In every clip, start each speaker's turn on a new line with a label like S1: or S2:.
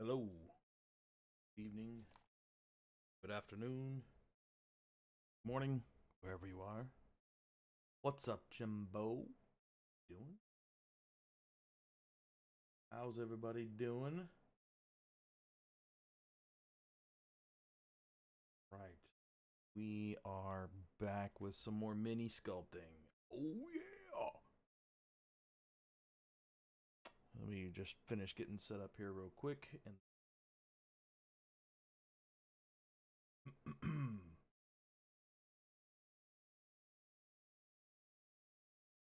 S1: Hello. Evening. Good afternoon. Morning, wherever you are. What's up, Jimbo? Doing? How's everybody doing? Right. We are back with some more mini sculpting. Oh yeah. Let me just finish getting set up here real quick and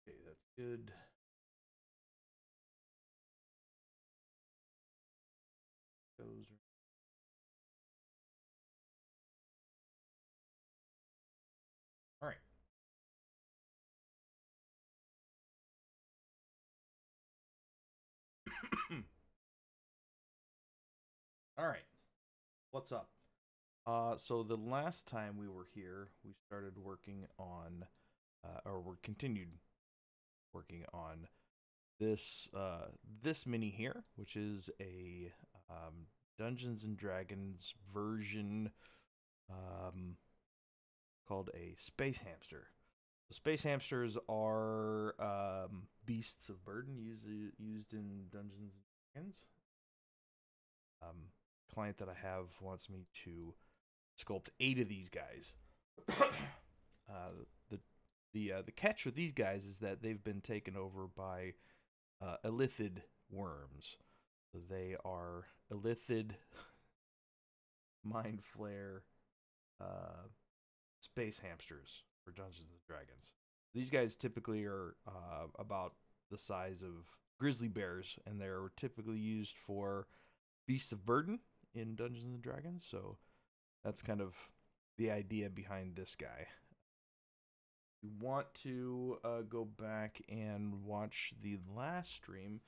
S1: Okay, that's good. All right. What's up? Uh, so the last time we were here, we started working on, uh, or we continued working on this uh, this mini here, which is a um, Dungeons and Dragons version um, called a space hamster. Space hamsters are um, beasts of burden used used in Dungeons and Dragons. Um, client that I have wants me to sculpt eight of these guys. uh, the the uh, the catch with these guys is that they've been taken over by uh, illithid worms. So they are illithid, mind flayer, uh, space hamsters for Dungeons and Dragons. These guys typically are uh, about the size of grizzly bears, and they're typically used for beasts of burden in Dungeons and Dragons. So that's kind of the idea behind this guy. You want to uh, go back and watch the last stream,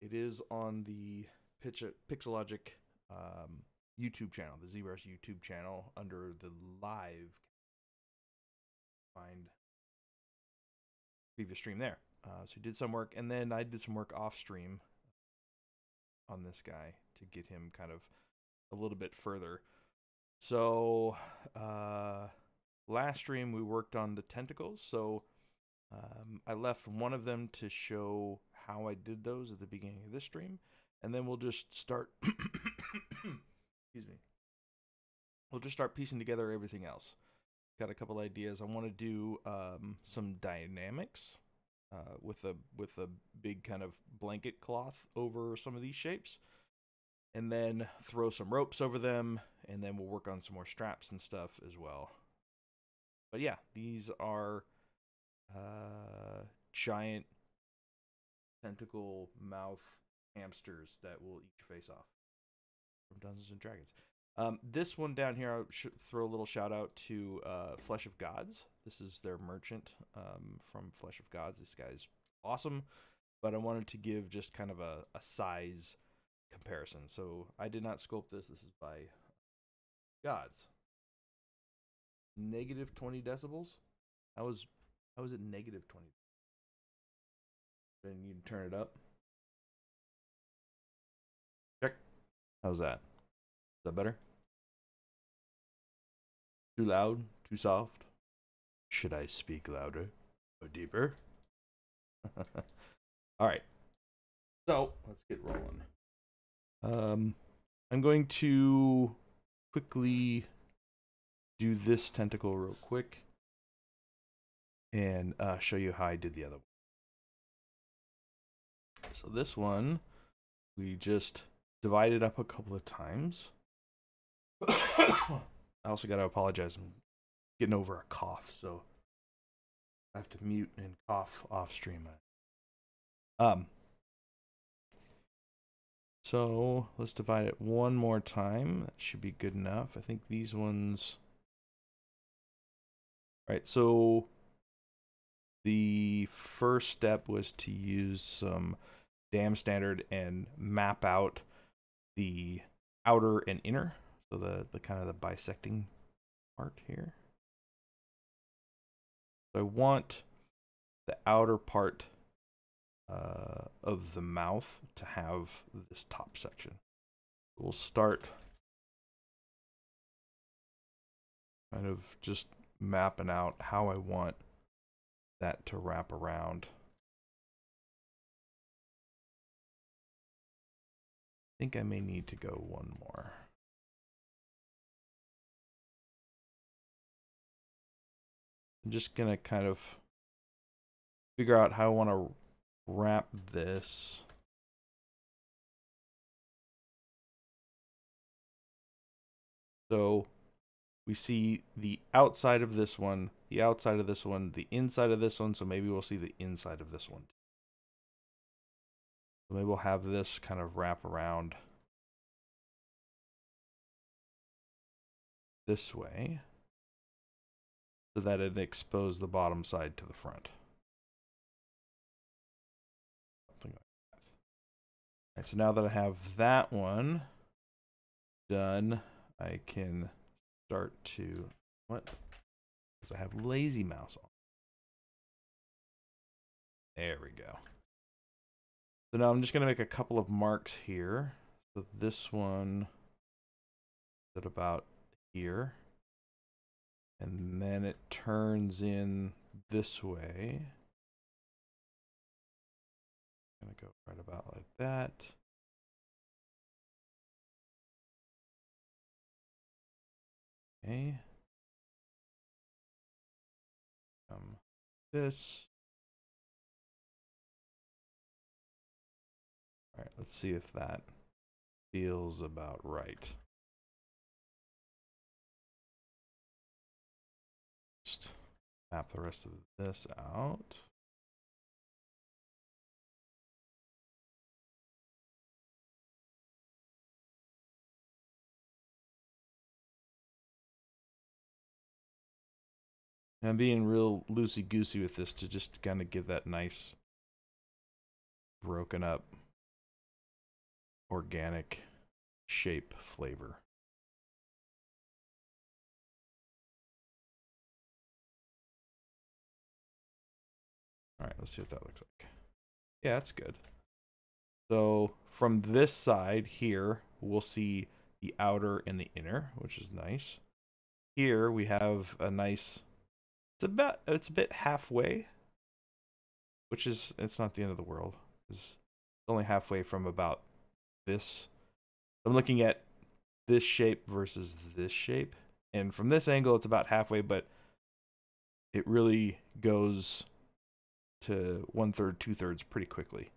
S1: it is on the Pixologic um, YouTube channel, the ZBrush YouTube channel, under the live. Find previous stream there. Uh, so we did some work, and then I did some work off stream on this guy to get him kind of a little bit further. So uh, last stream we worked on the tentacles. So um, I left one of them to show how I did those at the beginning of this stream, and then we'll just start. excuse me. We'll just start piecing together everything else. Got a couple ideas. I want to do um, some dynamics uh, with a with a big kind of blanket cloth over some of these shapes. And then throw some ropes over them and then we'll work on some more straps and stuff as well. But yeah these are uh giant tentacle mouth hamsters that will eat your face off from dungeons and dragons um, this one down here, I should throw a little shout out to uh, Flesh of Gods. This is their merchant um, from Flesh of Gods. This guy's awesome, but I wanted to give just kind of a, a size comparison. So I did not sculpt this. This is by Gods. Negative 20 decibels. How was how was it negative 20? Then you turn it up. Check. How's that? Is that better? Too loud? Too soft? Should I speak louder or deeper? All right. So let's get rolling. Um, I'm going to quickly do this tentacle real quick and uh, show you how I did the other one. So this one, we just divided up a couple of times. I also got to apologize. I'm getting over a cough, so I have to mute and cough off stream. Um, so let's divide it one more time. That should be good enough. I think these ones. All right, so the first step was to use some dam standard and map out the outer and inner. So the, the kind of the bisecting part here. So I want the outer part uh, of the mouth to have this top section. We'll start kind of just mapping out how I want that to wrap around. I think I may need to go one more. I'm just going to kind of figure out how I want to wrap this. So we see the outside of this one, the outside of this one, the inside of this one, so maybe we'll see the inside of this one. So maybe we'll have this kind of wrap around this way so that it exposes the bottom side to the front. Something like that. So now that I have that one done, I can start to what? Because I have lazy mouse on. There we go. So now I'm just going to make a couple of marks here. So this one at about here. And then it turns in this way. Gonna go right about like that. Okay. Um, this. All right, let's see if that feels about right. Map the rest of this out. I'm being real loosey goosey with this to just kind of give that nice broken up organic shape flavor. All right, let's see what that looks like. Yeah, that's good. So from this side here, we'll see the outer and the inner, which is nice. Here we have a nice it's about it's a bit halfway, which is it's not the end of the world. It's only halfway from about this. I'm looking at this shape versus this shape, and from this angle it's about halfway, but it really goes to one third, two thirds pretty quickly,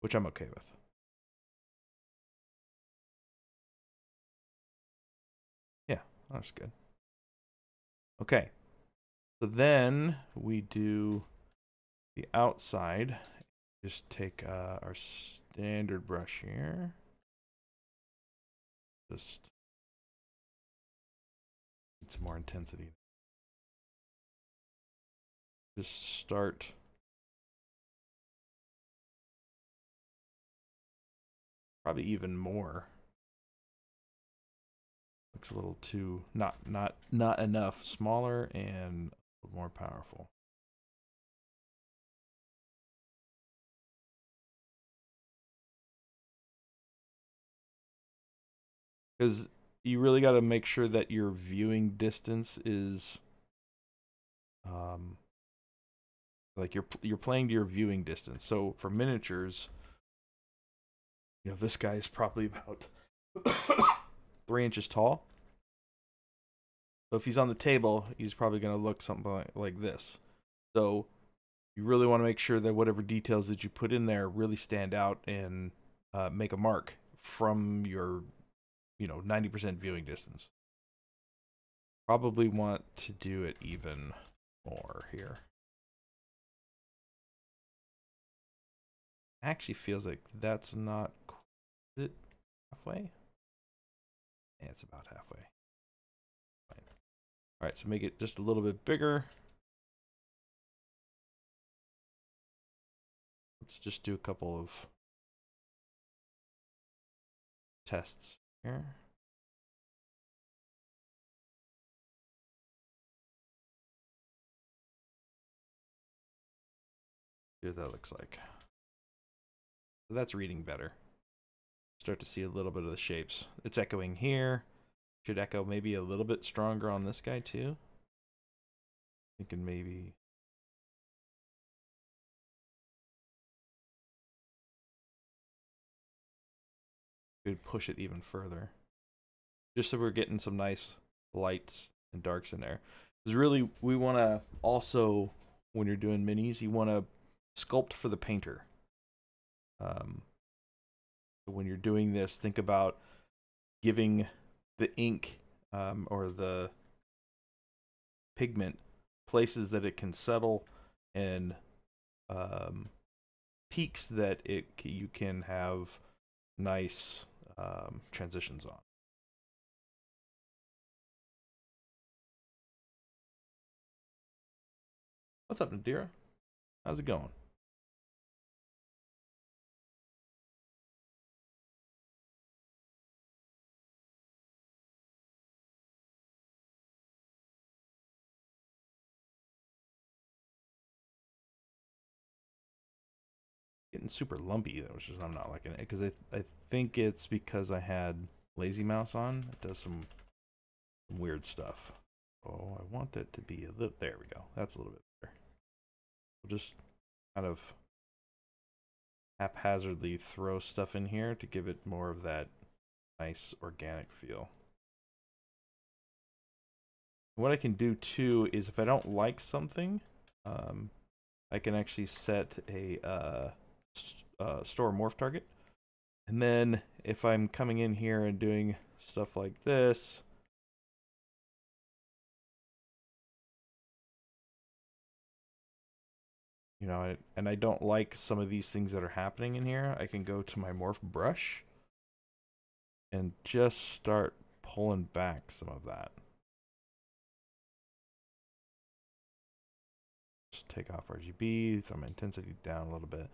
S1: which I'm okay with. Yeah, that's good. Okay, so then we do the outside. Just take uh, our standard brush here. Just need some more intensity. Just start probably even more looks a little too not not not enough smaller and more powerful. Because you really got to make sure that your viewing distance is um like you're you're playing to your viewing distance. So for miniatures, you know, this guy is probably about three inches tall. So if he's on the table, he's probably going to look something like, like this. So you really want to make sure that whatever details that you put in there really stand out and uh, make a mark from your, you know, 90% viewing distance. Probably want to do it even more here. Actually feels like that's not, is it halfway? Yeah, it's about halfway. Fine. All right, so make it just a little bit bigger. Let's just do a couple of tests here. See what that looks like. So that's reading better. Start to see a little bit of the shapes. It's echoing here. Should echo maybe a little bit stronger on this guy too. Thinking maybe could push it even further. Just so we're getting some nice lights and darks in there. Because really, we want to also, when you're doing minis, you want to sculpt for the painter. Um, when you're doing this, think about giving the ink um, or the pigment places that it can settle and um, peaks that it you can have nice um, transitions on. What's up, Nadira? How's it going? Getting super lumpy, which is I'm not liking it because I I think it's because I had Lazy Mouse on. It does some, some weird stuff. Oh, I want it to be a little. There we go. That's a little bit better. We'll just kind of haphazardly throw stuff in here to give it more of that nice organic feel. What I can do too is if I don't like something, um, I can actually set a uh, uh, store morph target. And then if I'm coming in here and doing stuff like this, you know, and I don't like some of these things that are happening in here, I can go to my morph brush and just start pulling back some of that. Just take off RGB, throw my intensity down a little bit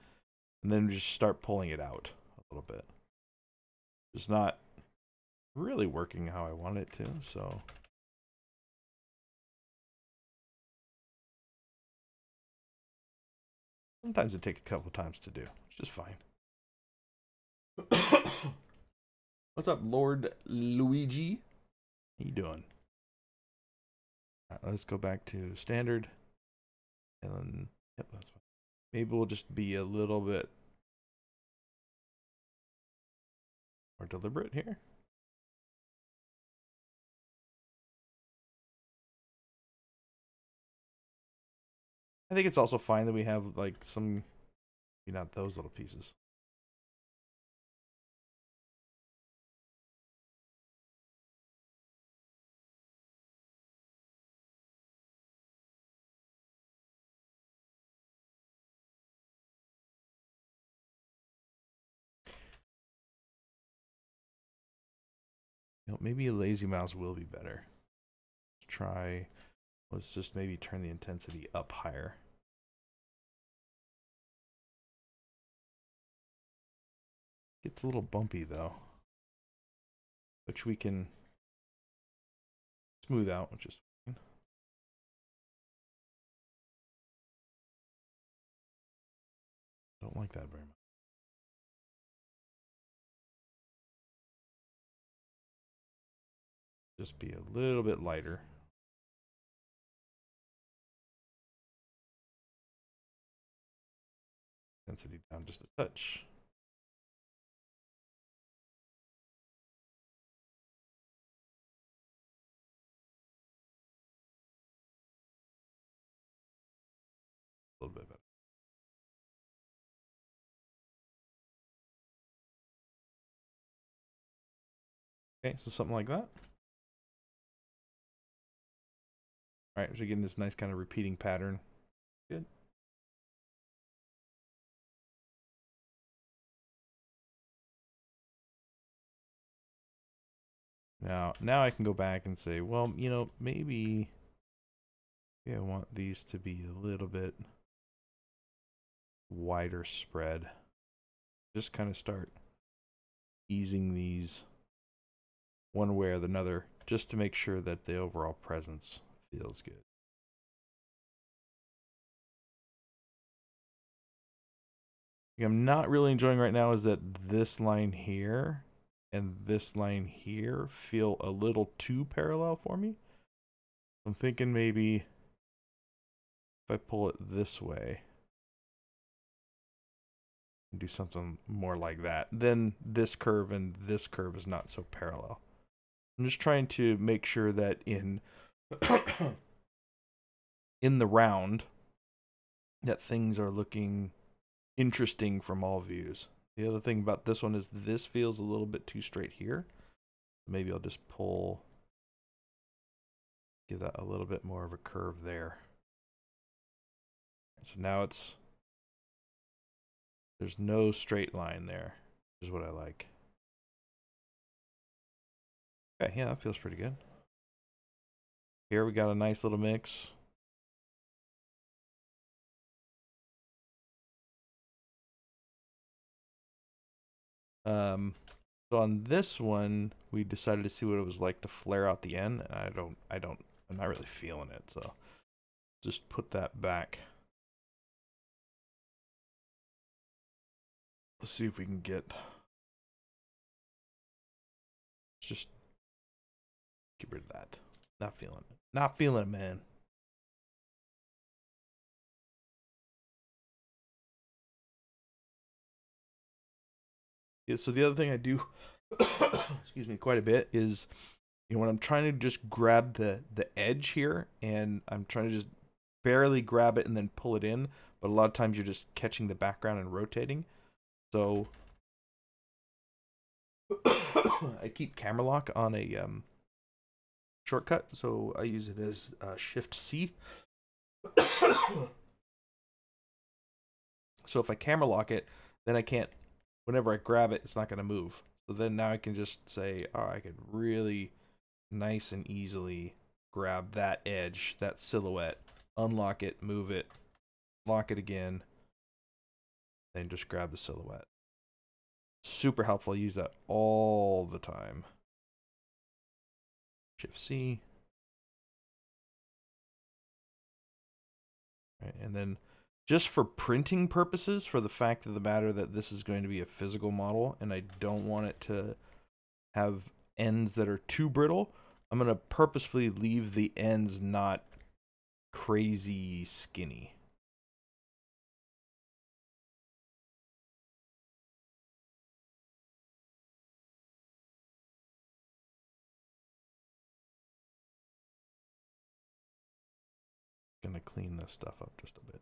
S1: and then just start pulling it out a little bit. It's not really working how I want it to, so. Sometimes it takes a couple times to do, which is fine. What's up, Lord Luigi? How you doing? let's go back to standard. And then, yep, that's fine. Maybe we'll just be a little bit more deliberate here. I think it's also fine that we have like some, not those little pieces. Maybe a lazy mouse will be better. Let's try, let's just maybe turn the intensity up higher. Gets a little bumpy though, which we can smooth out, which is fine. Don't like that very much. Just be a little bit lighter. Density down just a touch. A little bit better. Okay, so something like that. All right, so getting this nice kind of repeating pattern. Good. Now, now I can go back and say, well, you know, maybe, maybe I want these to be a little bit wider spread. Just kind of start easing these one way or another, just to make sure that the overall presence feels good. I'm not really enjoying right now is that this line here and this line here feel a little too parallel for me. I'm thinking maybe if I pull it this way and do something more like that, then this curve and this curve is not so parallel. I'm just trying to make sure that in in the round that things are looking interesting from all views. The other thing about this one is this feels a little bit too straight here. Maybe I'll just pull, give that a little bit more of a curve there. So now it's, there's no straight line there, is what I like. Okay, yeah, that feels pretty good. Here we got a nice little mix. Um, so on this one, we decided to see what it was like to flare out the end. And I don't, I don't, I'm not really feeling it. So just put that back. Let's see if we can get, just get rid of that. Not feeling it. Not feeling it, man. Yeah, so the other thing I do, excuse me, quite a bit is, you know, when I'm trying to just grab the the edge here, and I'm trying to just barely grab it and then pull it in, but a lot of times you're just catching the background and rotating. So I keep camera lock on a um, shortcut, so I use it as uh, Shift C. so if I camera lock it, then I can't whenever I grab it, it's not going to move. So then now I can just say, oh, I can really nice and easily grab that edge, that silhouette, unlock it, move it, lock it again, then just grab the silhouette. Super helpful. I use that all the time. Shift C. Right, and then just for printing purposes, for the fact of the matter that this is going to be a physical model and I don't want it to have ends that are too brittle, I'm going to purposefully leave the ends not crazy skinny. Gonna clean this stuff up just a bit.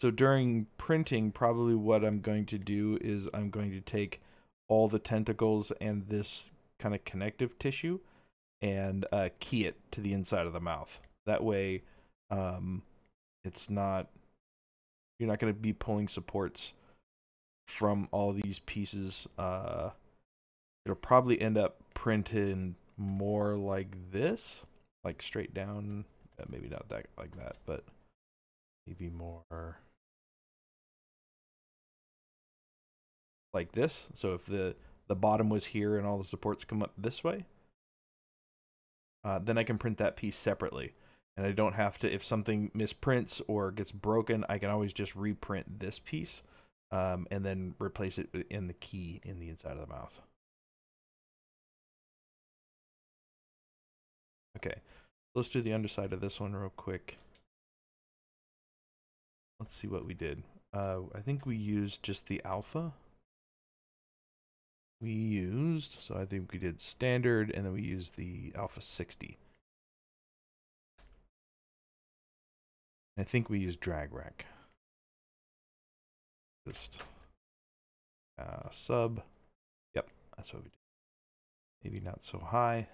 S1: So during printing, probably what I'm going to do is I'm going to take all the tentacles and this kind of connective tissue and uh, key it to the inside of the mouth. That way, um, it's not, you're not going to be pulling supports from all these pieces. Uh, it'll probably end up printing more like this, like straight down. Uh, maybe not that like that, but maybe more like this. So if the, the bottom was here and all the supports come up this way, uh, then I can print that piece separately. And I don't have to, if something misprints or gets broken, I can always just reprint this piece um, and then replace it in the key in the inside of the mouth. Okay, let's do the underside of this one real quick. Let's see what we did. Uh, I think we used just the alpha we used, so I think we did standard and then we used the alpha 60. I think we used DragRect. Just uh, sub. Yep, that's what we did. Maybe not so high.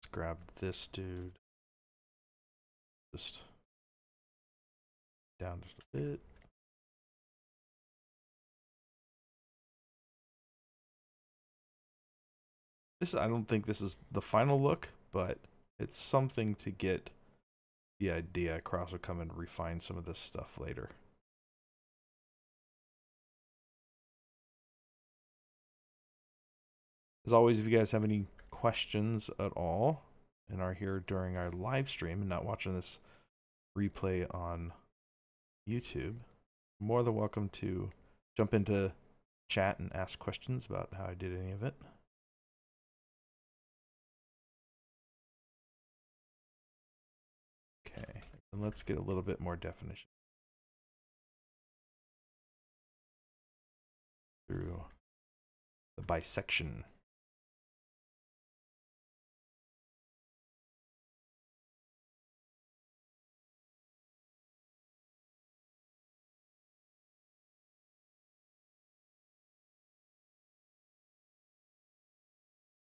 S1: Let's grab this dude. Just down just a bit. This I don't think this is the final look, but it's something to get the idea across. Will come and refine some of this stuff later. As always, if you guys have any questions at all and are here during our live stream and not watching this replay on YouTube, more than welcome to jump into chat and ask questions about how I did any of it. And let's get a little bit more definition. Through the bisection.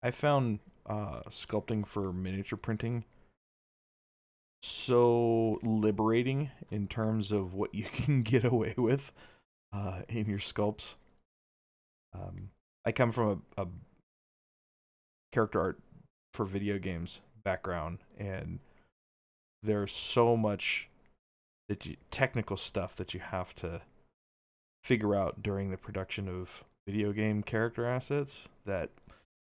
S1: I found uh, sculpting for miniature printing so liberating in terms of what you can get away with uh, in your sculpts. Um, I come from a, a character art for video games background, and there's so much that you, technical stuff that you have to figure out during the production of video game character assets that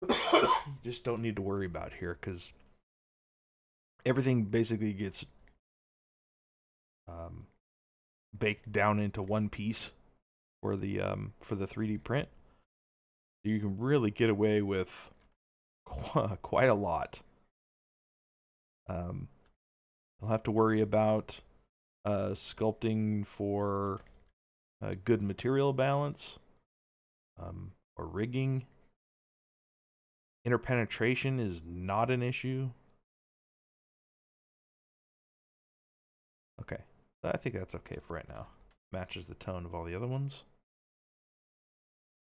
S1: you just don't need to worry about here because everything basically gets um, baked down into one piece for the um, for the 3D print. You can really get away with quite a lot. Um, you'll have to worry about uh, sculpting for good material balance um, or rigging Interpenetration is not an issue. Okay. I think that's okay for right now. Matches the tone of all the other ones.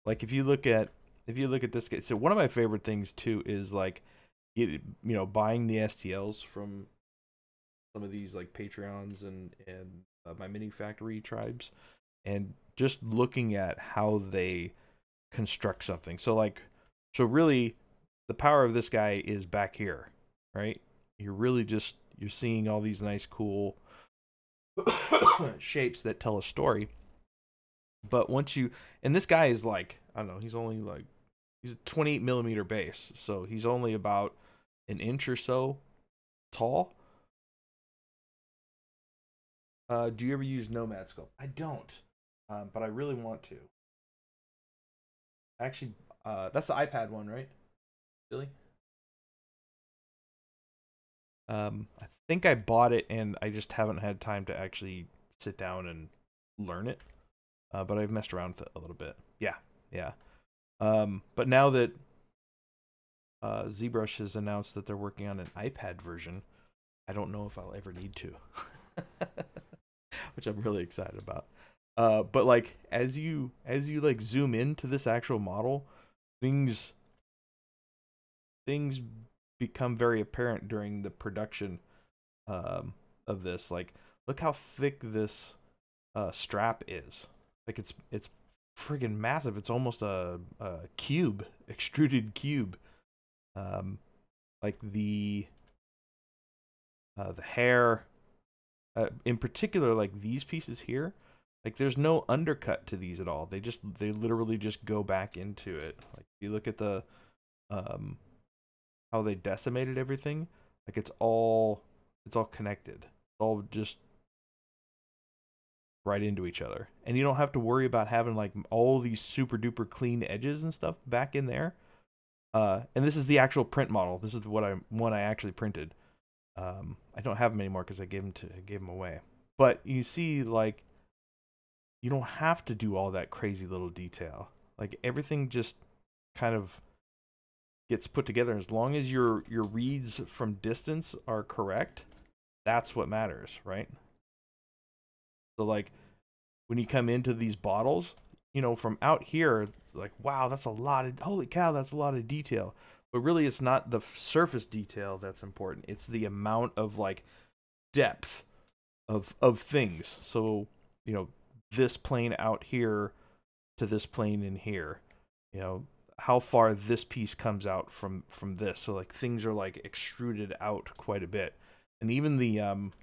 S1: Like if you look at if you look at this so one of my favorite things too is like you know buying the STLs from some of these like Patreons and and uh, MyMiniFactory tribes and just looking at how they construct something. So like so really the power of this guy is back here, right? You're really just you're seeing all these nice cool shapes that tell a story. But once you and this guy is like I don't know, he's only like he's a 28 millimeter base, so he's only about an inch or so tall. Uh, do you ever use Nomad Sculpt? I don't, um, but I really want to. Actually, uh, that's the iPad one, right? Billy? Um, I think I bought it and I just haven't had time to actually sit down and learn it. Uh, but I've messed around with it a little bit. Yeah, yeah. Um, but now that uh, ZBrush has announced that they're working on an iPad version, I don't know if I'll ever need to, which I'm really excited about. Uh, but like as you as you like zoom into this actual model, things things become very apparent during the production um, of this. Like, look how thick this uh, strap is. Like, it's it's friggin' massive. It's almost a, a cube, extruded cube. Um, like the uh, the hair, uh, in particular, like these pieces here. Like, there's no undercut to these at all. They just they literally just go back into it. Like, if you look at the um how they decimated everything, like it's all it's all connected. It's all just right into each other. And you don't have to worry about having like all these super duper clean edges and stuff back in there. Uh, and this is the actual print model. This is what I one I actually printed. Um, I don't have them anymore because I gave them to I gave them away. But you see, like, you don't have to do all that crazy little detail. Like everything just kind of gets put together. As long as your your reads from distance are correct, that's what matters, right? So like when you come into these bottles, you know, from out here, like wow, that's a lot of holy cow, that's a lot of detail. But really it's not the surface detail that's important. It's the amount of like depth of of things. So, you know, this plane out here to this plane in here. You know, how far this piece comes out from from this. So like things are like extruded out quite a bit, and even the um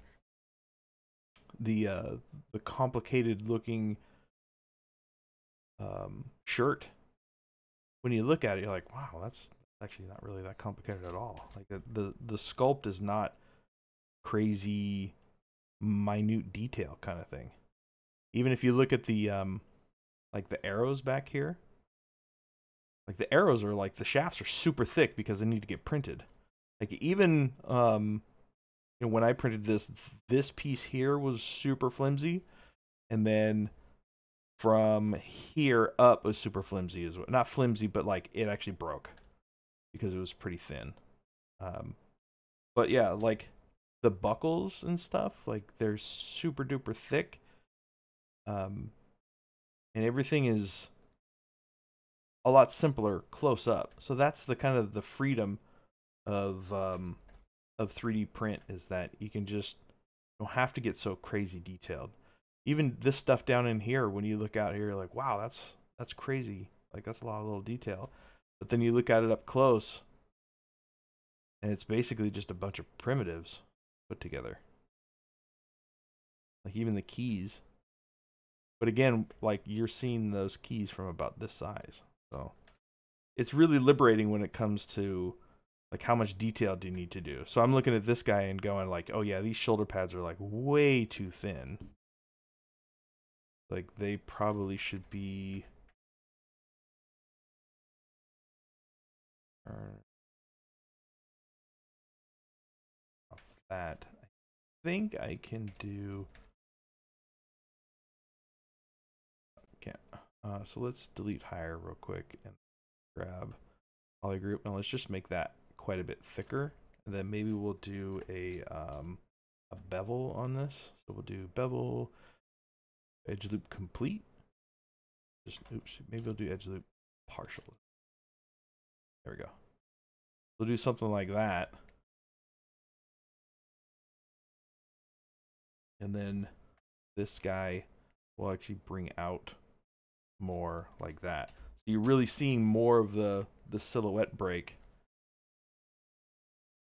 S1: the uh the complicated looking um shirt when you look at it you're like wow that's actually not really that complicated at all. Like the the, the sculpt is not crazy minute detail kind of thing. Even if you look at the um like the arrows back here like the arrows are like the shafts are super thick because they need to get printed. Like even um know when i printed this this piece here was super flimsy. And then from here up was super flimsy as well. Not flimsy but like it actually broke because it was pretty thin. Um but yeah like the buckles and stuff like they're super duper thick. Um and everything is a lot simpler close up. So that's the kind of the freedom of um, of 3D print is that you can just don't have to get so crazy detailed. Even this stuff down in here, when you look out here, you're like, wow, that's that's crazy. Like that's a lot of little detail. But then you look at it up close, and it's basically just a bunch of primitives put together. Like even the keys. But again, like you're seeing those keys from about this size. So it's really liberating when it comes to like how much detail do you need to do. So I'm looking at this guy and going like, "Oh yeah, these shoulder pads are like way too thin." Like they probably should be that. I think I can do Uh, so let's delete higher real quick and grab polygroup. and let's just make that quite a bit thicker. And then maybe we'll do a, um, a bevel on this. So we'll do bevel, edge loop complete. Just, oops, maybe we'll do edge loop partial. There we go. We'll do something like that. And then this guy will actually bring out more like that. So you're really seeing more of the the silhouette break,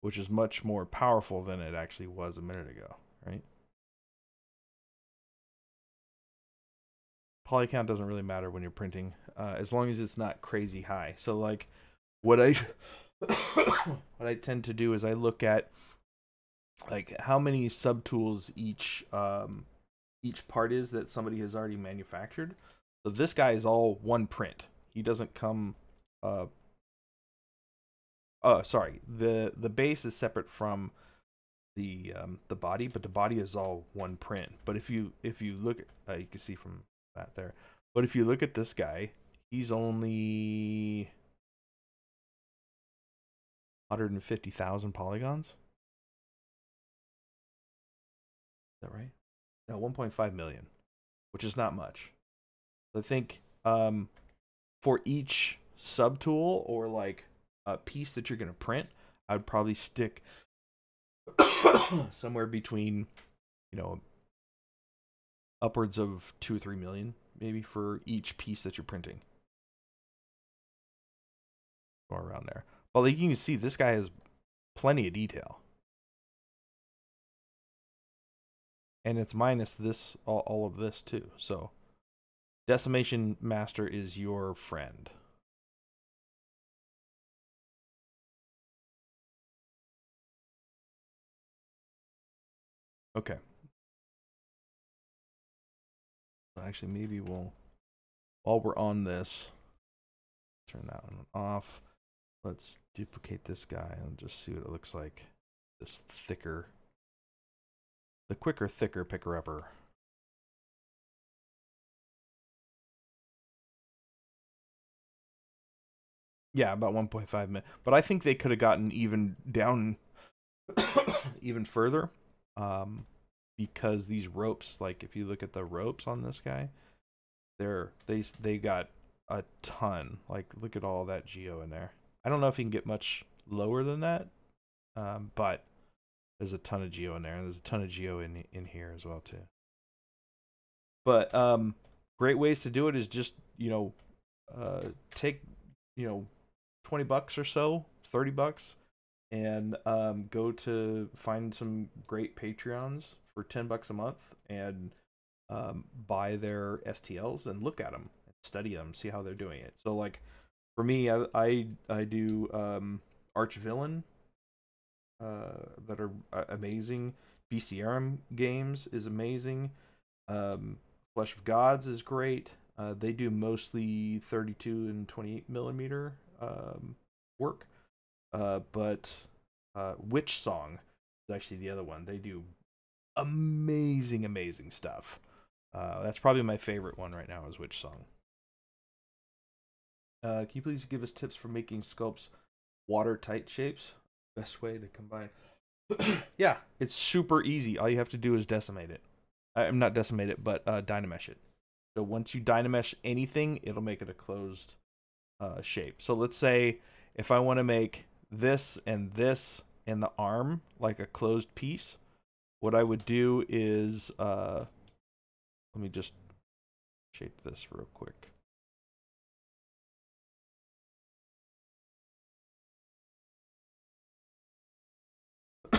S1: which is much more powerful than it actually was a minute ago, right? Poly count doesn't really matter when you're printing, uh, as long as it's not crazy high. So like, what I what I tend to do is I look at like how many subtools each um, each part is that somebody has already manufactured. So this guy is all one print. He doesn't come uh Oh, sorry. The the base is separate from the um the body, but the body is all one print. But if you if you look uh, you can see from that there. But if you look at this guy, he's only 150,000 polygons. Is that right? No, 1.5 million, which is not much. I think um, for each subtool or like a piece that you're going to print, I would probably stick somewhere between, you know, upwards of two or three million maybe for each piece that you're printing. Or around there. But like you can see, this guy has plenty of detail. And it's minus this, all, all of this too. So Decimation Master is your friend. Okay. Actually, maybe we'll, while we're on this, turn that one off. Let's duplicate this guy and just see what it looks like. This thicker, the quicker, thicker picker-upper. Yeah, about 1.5 minutes. But I think they could have gotten even down even further. Um, because these ropes, like if you look at the ropes on this guy, they're they they got a ton. Like look at all that geo in there. I don't know if you can get much lower than that, um, but there's a ton of geo in there, and there's a ton of geo in in here as well too. But um, great ways to do it is just you know uh, take you know, 20 bucks or so, 30 bucks, and um, go to find some great Patreons for 10 bucks a month and um, buy their STLs and look at them, study them, see how they're doing it. So, like, for me, I I, I do um, Arch Villain uh, that are uh, amazing. BCRM games is amazing. Um, Flesh of Gods is great. Uh, they do mostly 32 and 28 millimeter um, work, uh, but uh, Witch Song is actually the other one. They do amazing, amazing stuff. Uh, that's probably my favorite one right now is Witch Song. Uh, can you please give us tips for making sculpts watertight shapes? Best way to combine. yeah, it's super easy. All you have to do is decimate it. I'm not decimate it, but uh, dynamesh it. So once you dynamesh anything, it'll make it a closed uh, shape. So let's say if I want to make this and this and the arm like a closed piece, what I would do is, uh, let me just shape this real quick.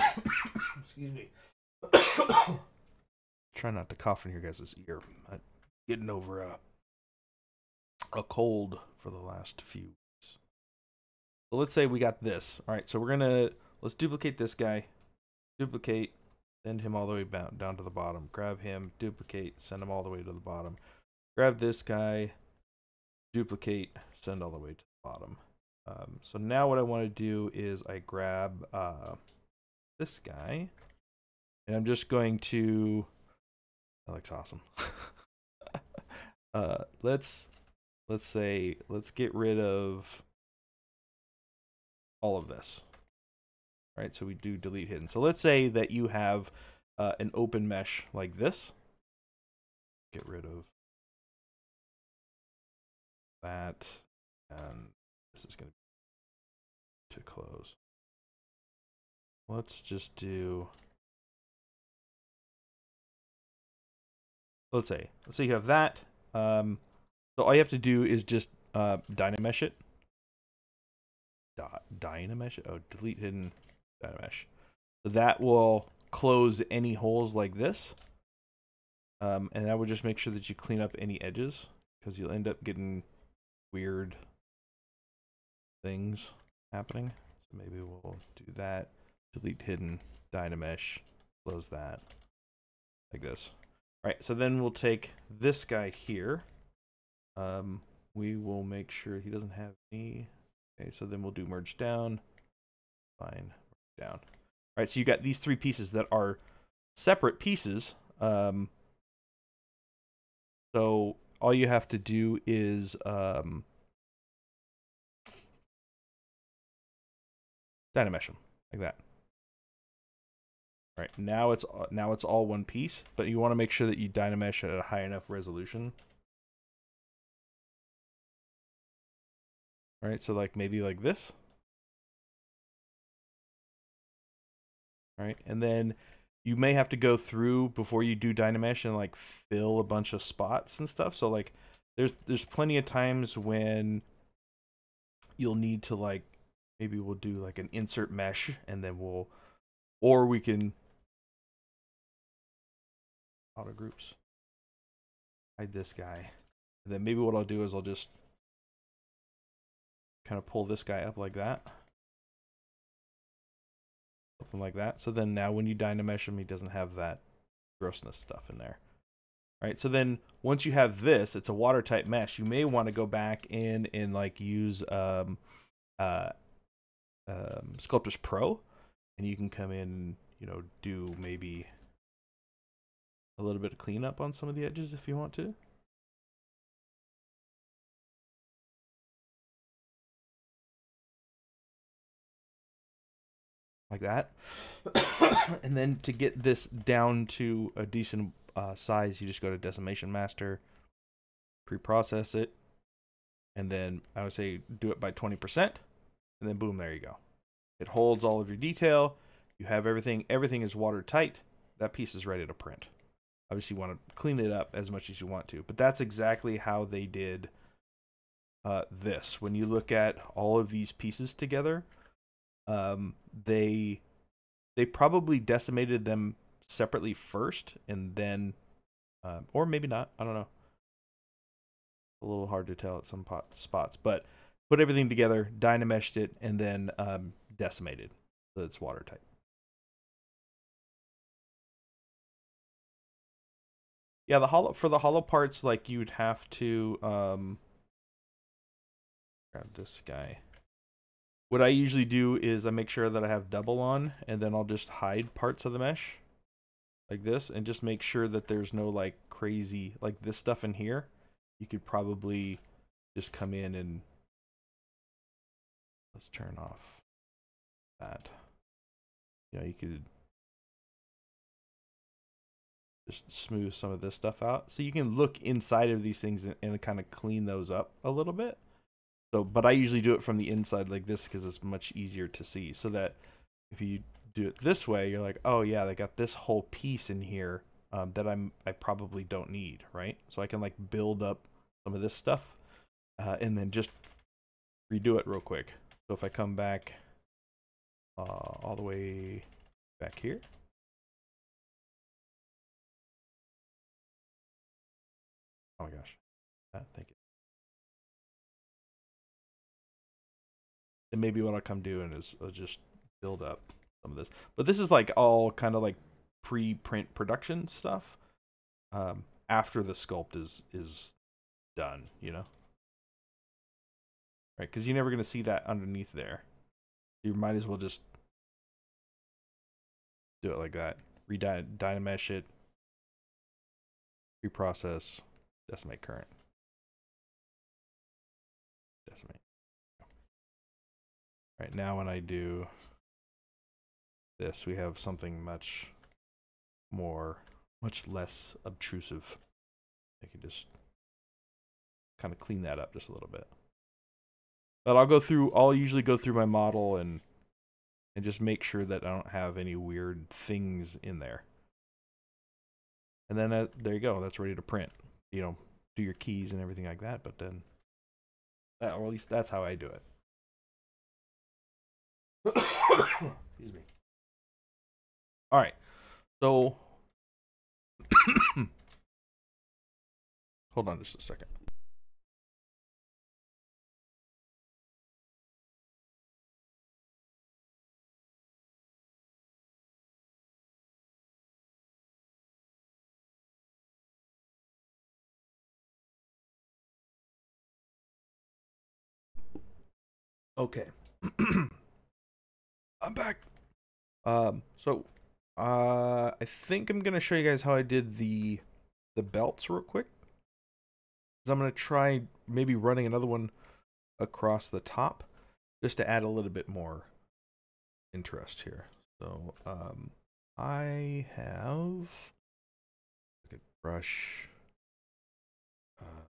S1: Excuse me. Try not to cough in your guys' ear. I'm getting over a a cold for the last few. So let's say we got this. All right, so we're gonna let's duplicate this guy. Duplicate, send him all the way down down to the bottom. Grab him, duplicate, send him all the way to the bottom. Grab this guy, duplicate, send all the way to the bottom. Um, so now what I want to do is I grab uh, this guy, and I'm just going to. That looks awesome. uh, let's let's say let's get rid of all of this. Right, so we do delete hidden. So let's say that you have uh, an open mesh like this. Get rid of that, and this is going to to close. Let's just do. Let's say, let's say you have that. Um, so all you have to do is just uh, dynamesh it. Dynamesh. Oh, delete hidden dynamesh. That will close any holes like this. Um, and that would just make sure that you clean up any edges because you'll end up getting weird things happening. So maybe we'll do that delete hidden dynamesh, close that, like this. All right, so then we'll take this guy here. Um, we will make sure he doesn't have any. Okay, so then we'll do merge down. Fine, merge down. All right, so you got these three pieces that are separate pieces. Um, so all you have to do is um, dynamesh them like that. Right now it's now it's all one piece, but you want to make sure that you dynamesh at a high enough resolution. Right, so like maybe like this. Right, and then you may have to go through before you do dynamesh and like fill a bunch of spots and stuff. So like there's there's plenty of times when you'll need to like maybe we'll do like an insert mesh and then we'll or we can auto groups. Hide this guy. And then maybe what I'll do is I'll just kind of pull this guy up like that. Something like that. So then now when you dynamesh him, he doesn't have that grossness stuff in there. All right, so then once you have this, it's a watertight mesh. You may want to go back in and like use um, uh, um, Sculptris Pro, and you can come in, you know, do maybe a little bit of cleanup on some of the edges if you want to. Like that. and then to get this down to a decent uh, size, you just go to Decimation Master, pre-process it, and then I would say do it by 20%, and then boom, there you go. It holds all of your detail. You have everything. Everything is watertight. That piece is ready to print obviously you want to clean it up as much as you want to but that's exactly how they did uh, this. When you look at all of these pieces together, um, they they probably decimated them separately first, and then, um, or maybe not. I don't know. A little hard to tell at some pot, spots, but put everything together, dynameshed it, and then um, decimated so it's watertight. Yeah, the hollow for the hollow parts, like you'd have to um, grab this guy. What I usually do is I make sure that I have double on, and then I'll just hide parts of the mesh, like this, and just make sure that there's no like crazy like this stuff in here. You could probably just come in and let's turn off that. You know, you could just smooth some of this stuff out so you can look inside of these things and, and kind of clean those up a little bit so but i usually do it from the inside like this because it's much easier to see so that if you do it this way you're like oh yeah they got this whole piece in here um, that i'm i probably don't need right so i can like build up some of this stuff uh, and then just redo it real quick so if i come back uh, all the way back here Oh my gosh. Uh, thank you. And maybe what I'll come doing is I'll just build up some of this. But this is like all kind of like pre-print production stuff. Um, after the sculpt is is done, you know? Right, because you're never gonna see that underneath there. You might as well just do it like that. Redynamesh it, reprocess, Decimate current. Decimate. Right now when I do this, we have something much more, much less obtrusive. I can just kind of clean that up just a little bit. But I'll go through, I'll usually go through my model and and just make sure that I don't have any weird things in there. And then uh, there you go, that's ready to print you know, do your keys and everything like that. But then, that, or at least that's how I do it. Excuse me. All right. So, hold on just a second. Okay. I'm back. Um, so uh I think I'm gonna show you guys how I did the the belts real quick. So I'm gonna try maybe running another one across the top just to add a little bit more interest here. So um I have a brush. Uh,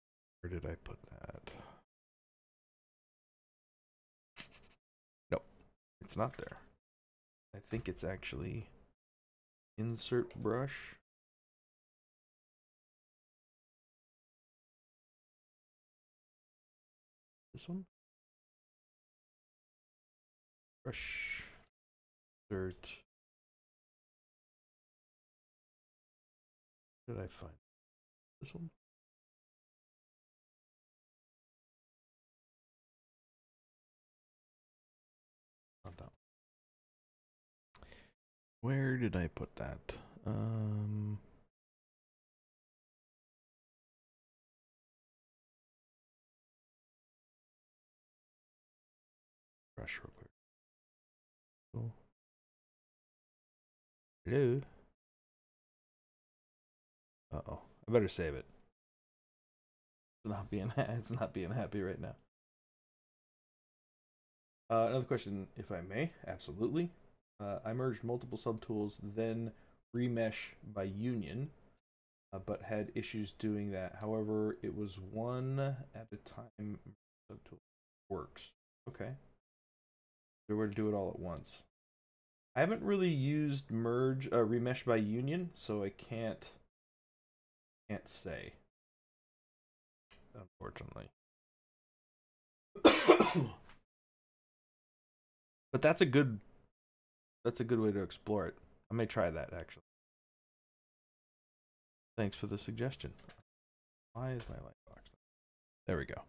S1: where did I put that? It's not there. I think it's actually insert brush. This one? Brush. Insert. Did I find this one? Where did I put that? Um, brush real quick. Oh. Hello. Uh oh. I better save it. It's not being it's not being happy right now. Uh, another question, if I may. Absolutely. Uh, I merged multiple subtools, then remesh by union, uh, but had issues doing that. However, it was one at a time subtool works. Okay. we were to do it all at once. I haven't really used merge uh, remesh by union, so I can't can't say. Unfortunately. but that's a good that's a good way to explore it. I may try that actually. Thanks for the suggestion. Why is my light box? There we go.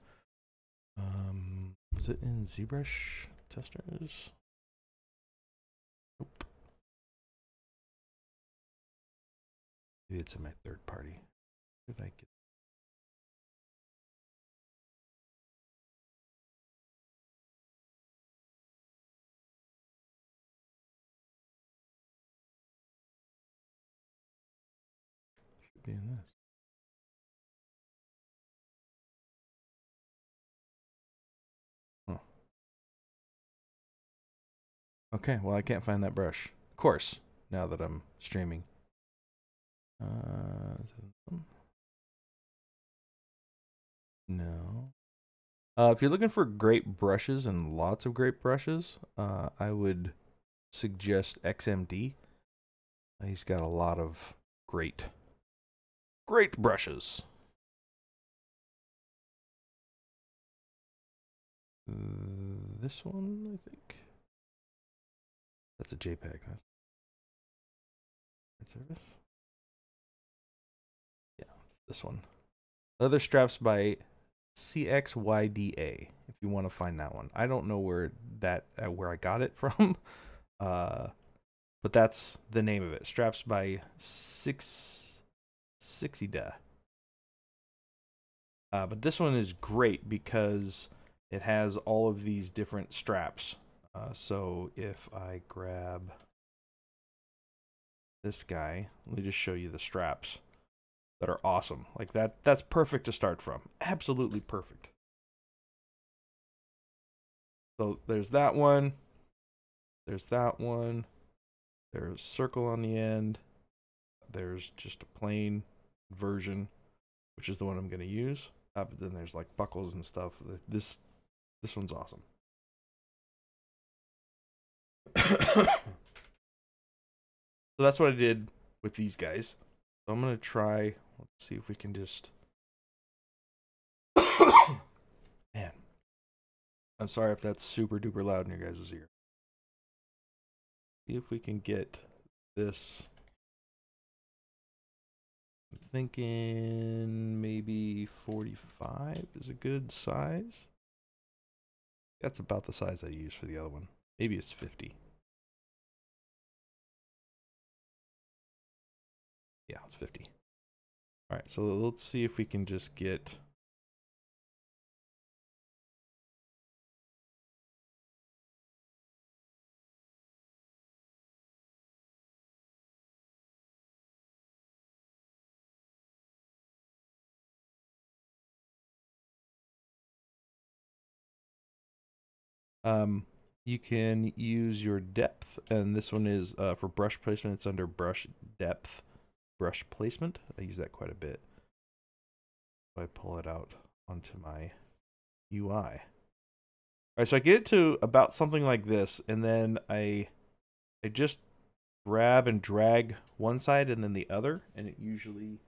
S1: Um, was it in ZBrush testers? Nope. Maybe it's in my third party. Did I get? Be in this. Huh. Okay, well I can't find that brush. Of course, now that I'm streaming. Uh, no. Uh, if you're looking for great brushes and lots of great brushes, uh, I would suggest XMD. He's got a lot of great, great brushes. Uh, this one, I think. That's a JPEG. That's service. Yeah, this one. Leather straps by CXYDA. If you want to find that one, I don't know where that uh, where I got it from, uh, but that's the name of it. Straps by Six Sixida. Uh, but this one is great because it has all of these different straps. Uh, so if I grab this guy, let me just show you the straps that are awesome. Like that that's perfect to start from. Absolutely perfect. So there's that one. There's that one. There's circle on the end. There's just a plain version, which is the one I'm going to use. Uh, but then there's like buckles and stuff. This this one's awesome. so that's what I did with these guys. So I'm going to try Let's see if we can just. Man. I'm sorry if that's super duper loud in your guys' ear. See if we can get this. I'm thinking maybe 45 is a good size. That's about the size I used for the other one. Maybe it's 50. Yeah, it's 50. All right, so let's see if we can just get Um, you can use your depth, and this one is uh, for brush placement. It's under brush depth brush placement. I use that quite a bit. So I pull it out onto my UI. All right, so I get it to about something like this, and then I, I just grab and drag one side and then the other, and it usually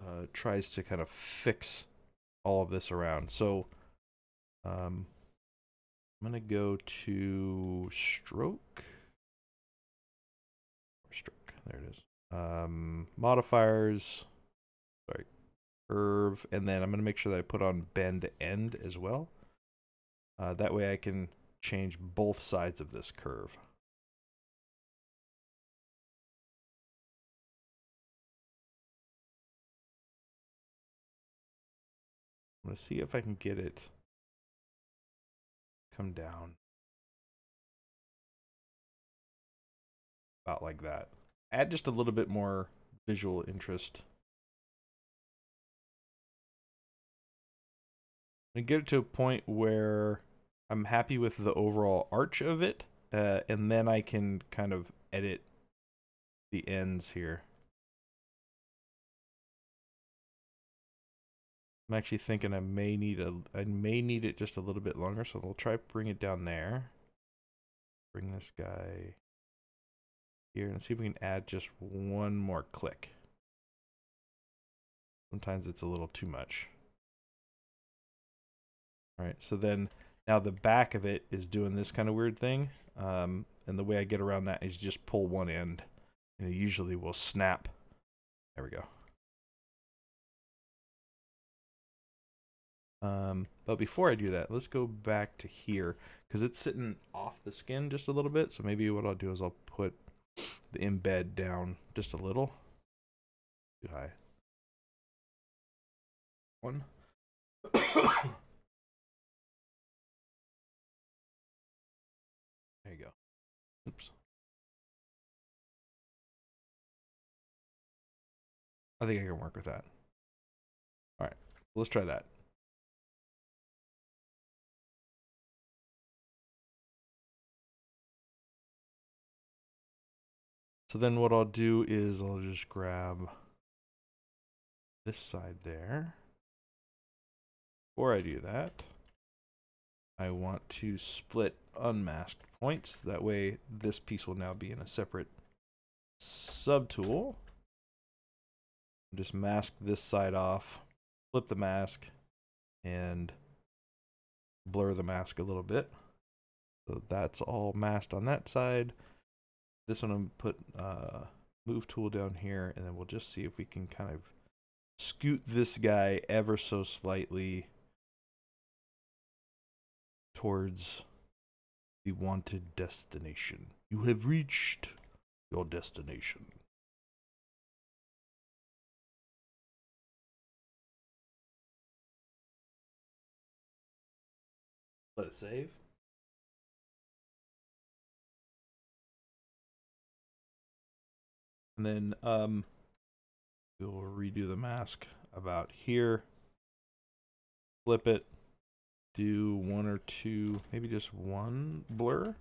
S1: uh, tries to kind of fix all of this around. So, um, I'm gonna go to stroke. Stroke. There it is um, modifiers, sorry, curve, and then I'm going to make sure that I put on bend end as well. Uh, that way I can change both sides of this curve. I'm going to see if I can get it come down about like that add just a little bit more visual interest. And get it to a point where I'm happy with the overall arch of it, uh, and then I can kind of edit the ends here. I'm actually thinking I may need a I may need it just a little bit longer, so we'll try bring it down there. Bring this guy here and see if we can add just one more click. Sometimes it's a little too much. All right, so then now the back of it is doing this kind of weird thing. Um, and the way I get around that is just pull one end, and it usually will snap. There we go. Um, but before I do that, let's go back to here because it's sitting off the skin just a little bit. So maybe what I'll do is I'll put the embed down just a little. Too high. One. there you go. Oops. I think I can work with that. All right, let's try that. So then what I'll do is I'll just grab this side there. Before I do that, I want to split unmasked points. That way this piece will now be in a separate subtool. Just mask this side off, flip the mask, and blur the mask a little bit. So that's all masked on that side. This one I'm put uh, move tool down here, and then we'll just see if we can kind of scoot this guy ever so slightly towards the wanted destination. You have reached your destination. Let it save. And then um, we'll redo the mask about here. Flip it. Do one or two, maybe just one blur.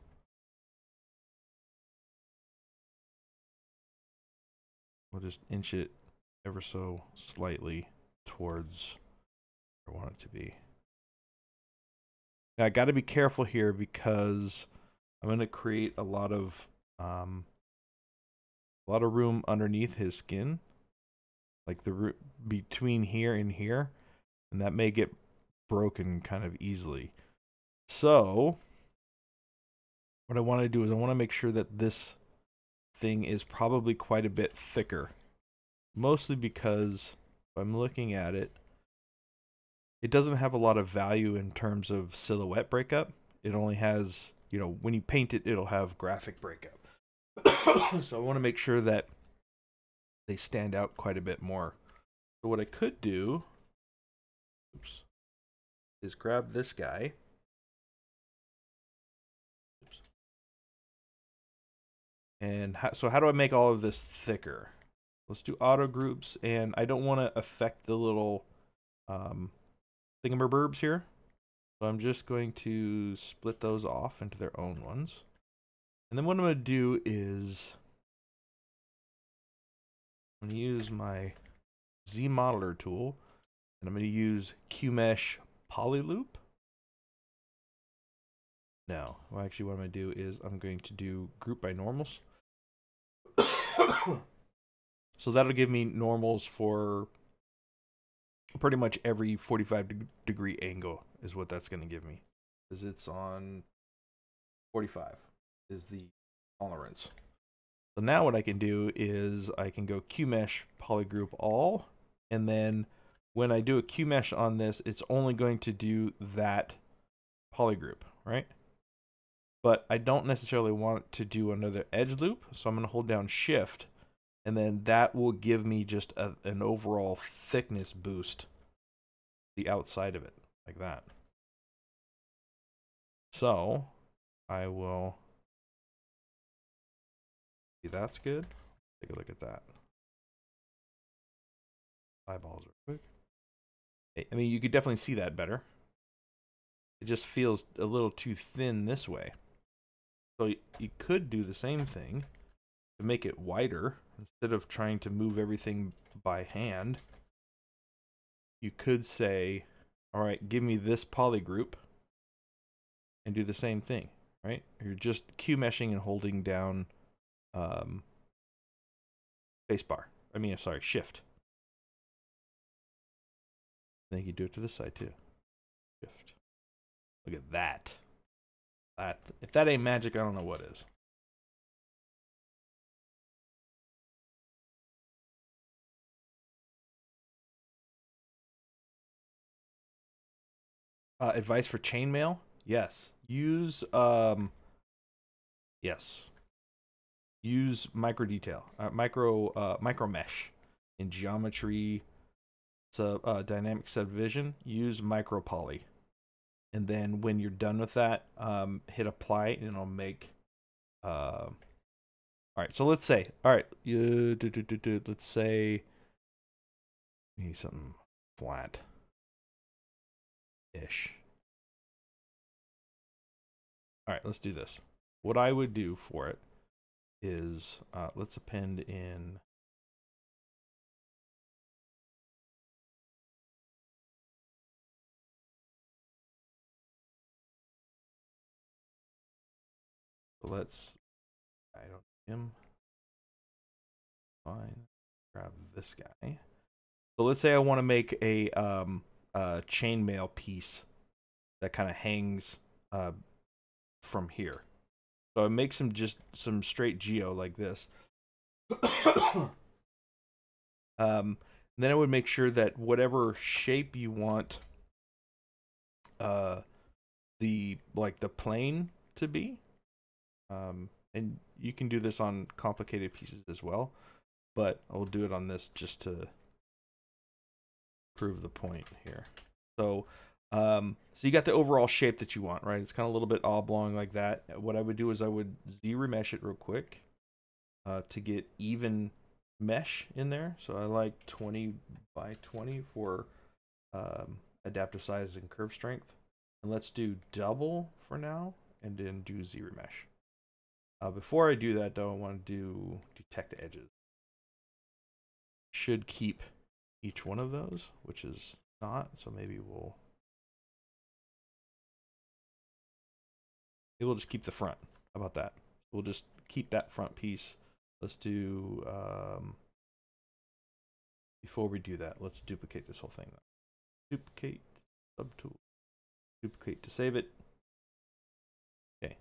S1: We'll just inch it ever so slightly towards where I want it to be. Now I got to be careful here because I'm going to create a lot of um, a lot of room underneath his skin, like the root between here and here, and that may get broken kind of easily. So, what I want to do is I want to make sure that this thing is probably quite a bit thicker. Mostly because if I'm looking at it, it doesn't have a lot of value in terms of silhouette breakup. It only has, you know, when you paint it, it'll have graphic breakup. so I want to make sure that they stand out quite a bit more. So what I could do oops, is grab this guy. Oops. And so how do I make all of this thicker? Let's do auto groups, and I don't want to affect the little um, thingamaburbs here. So I'm just going to split those off into their own ones. And then what I'm going to do is I'm going to use my Z modeler tool and I'm going to use QMesh polyloop. Now, well, actually what I'm going to do is I'm going to do group by normals. so that'll give me normals for pretty much every 45 degree angle is what that's going to give me. Because it's on 45 is the tolerance. So now what I can do is I can go QMesh polygroup all, and then when I do a QMesh on this, it's only going to do that polygroup, right? But I don't necessarily want to do another edge loop, so I'm going to hold down shift, and then that will give me just a, an overall thickness boost the outside of it, like that. So I will that's good. Take a look at that. Eyeballs real quick. I mean, you could definitely see that better. It just feels a little too thin this way. So you could do the same thing to make it wider instead of trying to move everything by hand. You could say, all right, give me this poly group and do the same thing, right? You're just Q meshing and holding down um, spacebar. I mean, sorry, shift. Then you do it to the side too. Shift. Look at that. That if that ain't magic, I don't know what is. Uh, advice for chainmail? Yes. Use um. Yes. Use micro detail, uh, micro uh, micro mesh in geometry, sub uh, dynamic subdivision. Use micro poly, and then when you're done with that, um, hit apply, and it'll make. Uh, all right, so let's say, all right, you, do, do, do, do, let's say, need something flat ish. All right, let's do this. What I would do for it is uh, let's append in let's I don't him fine grab this guy. So let's say I want to make a um uh chainmail piece that kind of hangs uh from here. So I make some just some straight geo like this. um, then I would make sure that whatever shape you want uh, the like the plane to be, um, and you can do this on complicated pieces as well, but I'll do it on this just to prove the point here. So um, so you got the overall shape that you want, right? It's kind of a little bit oblong like that. What I would do is I would Z remesh it real quick uh, to get even mesh in there. So I like 20 by 20 for um, adaptive size and curve strength. And let's do double for now and then do Z remesh. Uh, before I do that though, I want to do detect edges. Should keep each one of those, which is not. So maybe we'll Maybe we'll just keep the front. How about that? We'll just keep that front piece. Let's do, um, before we do that, let's duplicate this whole thing. Duplicate, subtool, duplicate to save it. Okay.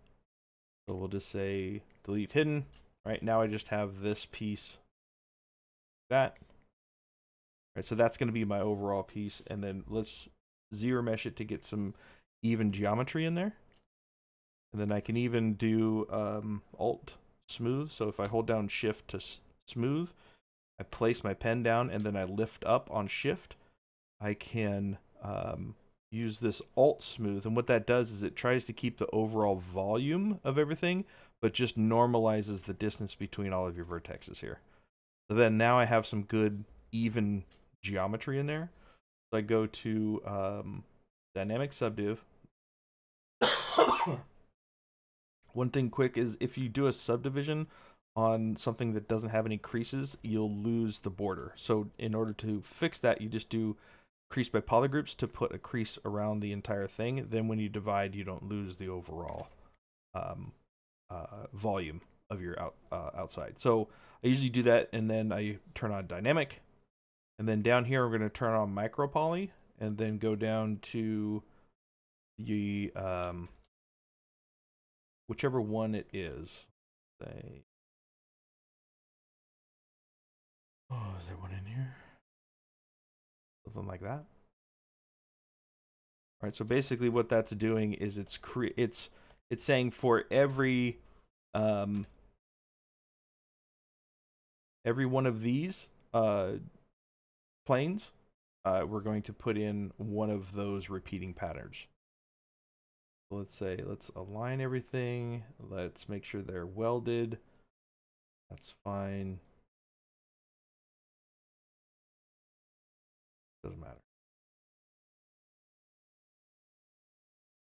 S1: So we'll just say delete hidden. Right now I just have this piece, that. All right, so that's going to be my overall piece. And then let's Z remesh it to get some even geometry in there. And then I can even do um, Alt smooth. So if I hold down Shift to smooth, I place my pen down and then I lift up on Shift. I can um, use this Alt smooth. And what that does is it tries to keep the overall volume of everything, but just normalizes the distance between all of your vertexes here. So then now I have some good even geometry in there. So I go to um, dynamic subdiv. One thing quick is if you do a subdivision on something that doesn't have any creases, you'll lose the border. So in order to fix that, you just do crease by polygroups to put a crease around the entire thing. Then when you divide, you don't lose the overall um, uh, volume of your out, uh, outside. So I usually do that and then I turn on dynamic. And then down here, we're going to turn on micro poly and then go down to the um, whichever one it is. Say, oh, is there one in here? Something like that. All right. So basically, what that's doing is it's cre- it's it's saying for every um every one of these uh planes, uh, we're going to put in one of those repeating patterns let's say let's align everything let's make sure they're welded. That's fine. Doesn't matter.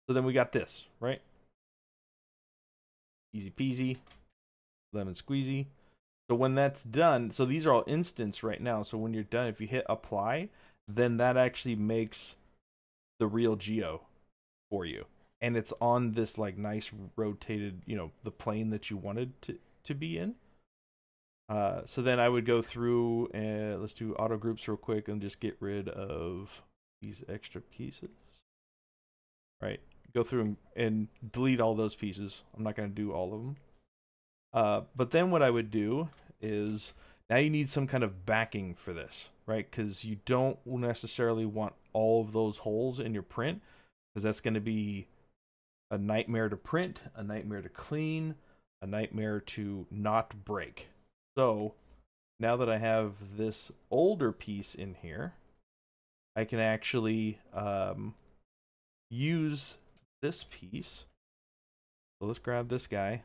S1: So then we got this right? Easy peasy lemon squeezy. So when that's done so these are all instants right now. So when you're done if you hit apply then that actually makes the real geo for you and it's on this like nice rotated, you know, the plane that you wanted to to be in. Uh, so then I would go through and let's do auto groups real quick and just get rid of these extra pieces. Right, go through and, delete all those pieces. I'm not going to do all of them. Uh, but then what I would do is now you need some kind of backing for this, right? Because you don't necessarily want all of those holes in your print because that's going to be a nightmare to print, a nightmare to clean, a nightmare to not break. So now that I have this older piece in here, I can actually um, use this piece. So let's grab this guy.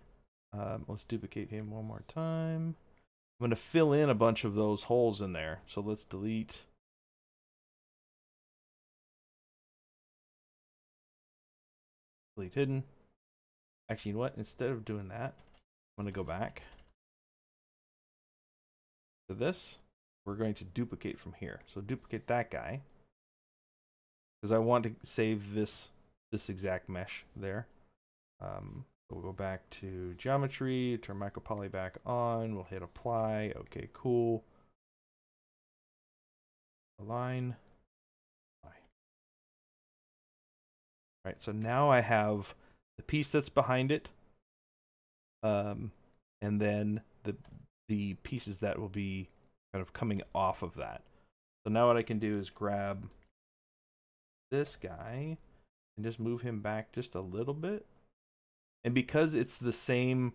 S1: Um, let's duplicate him one more time. I'm going to fill in a bunch of those holes in there. So let's delete. Delete hidden. Actually, you know what? Instead of doing that, I'm going to go back to this. We're going to duplicate from here. So duplicate that guy. Because I want to save this this exact mesh there. Um, We'll go back to geometry, turn micropoly back on. We'll hit apply. Okay, cool. Align. Right, so now I have the piece that's behind it, um, and then the the pieces that will be kind of coming off of that. So now what I can do is grab this guy and just move him back just a little bit and because it's the same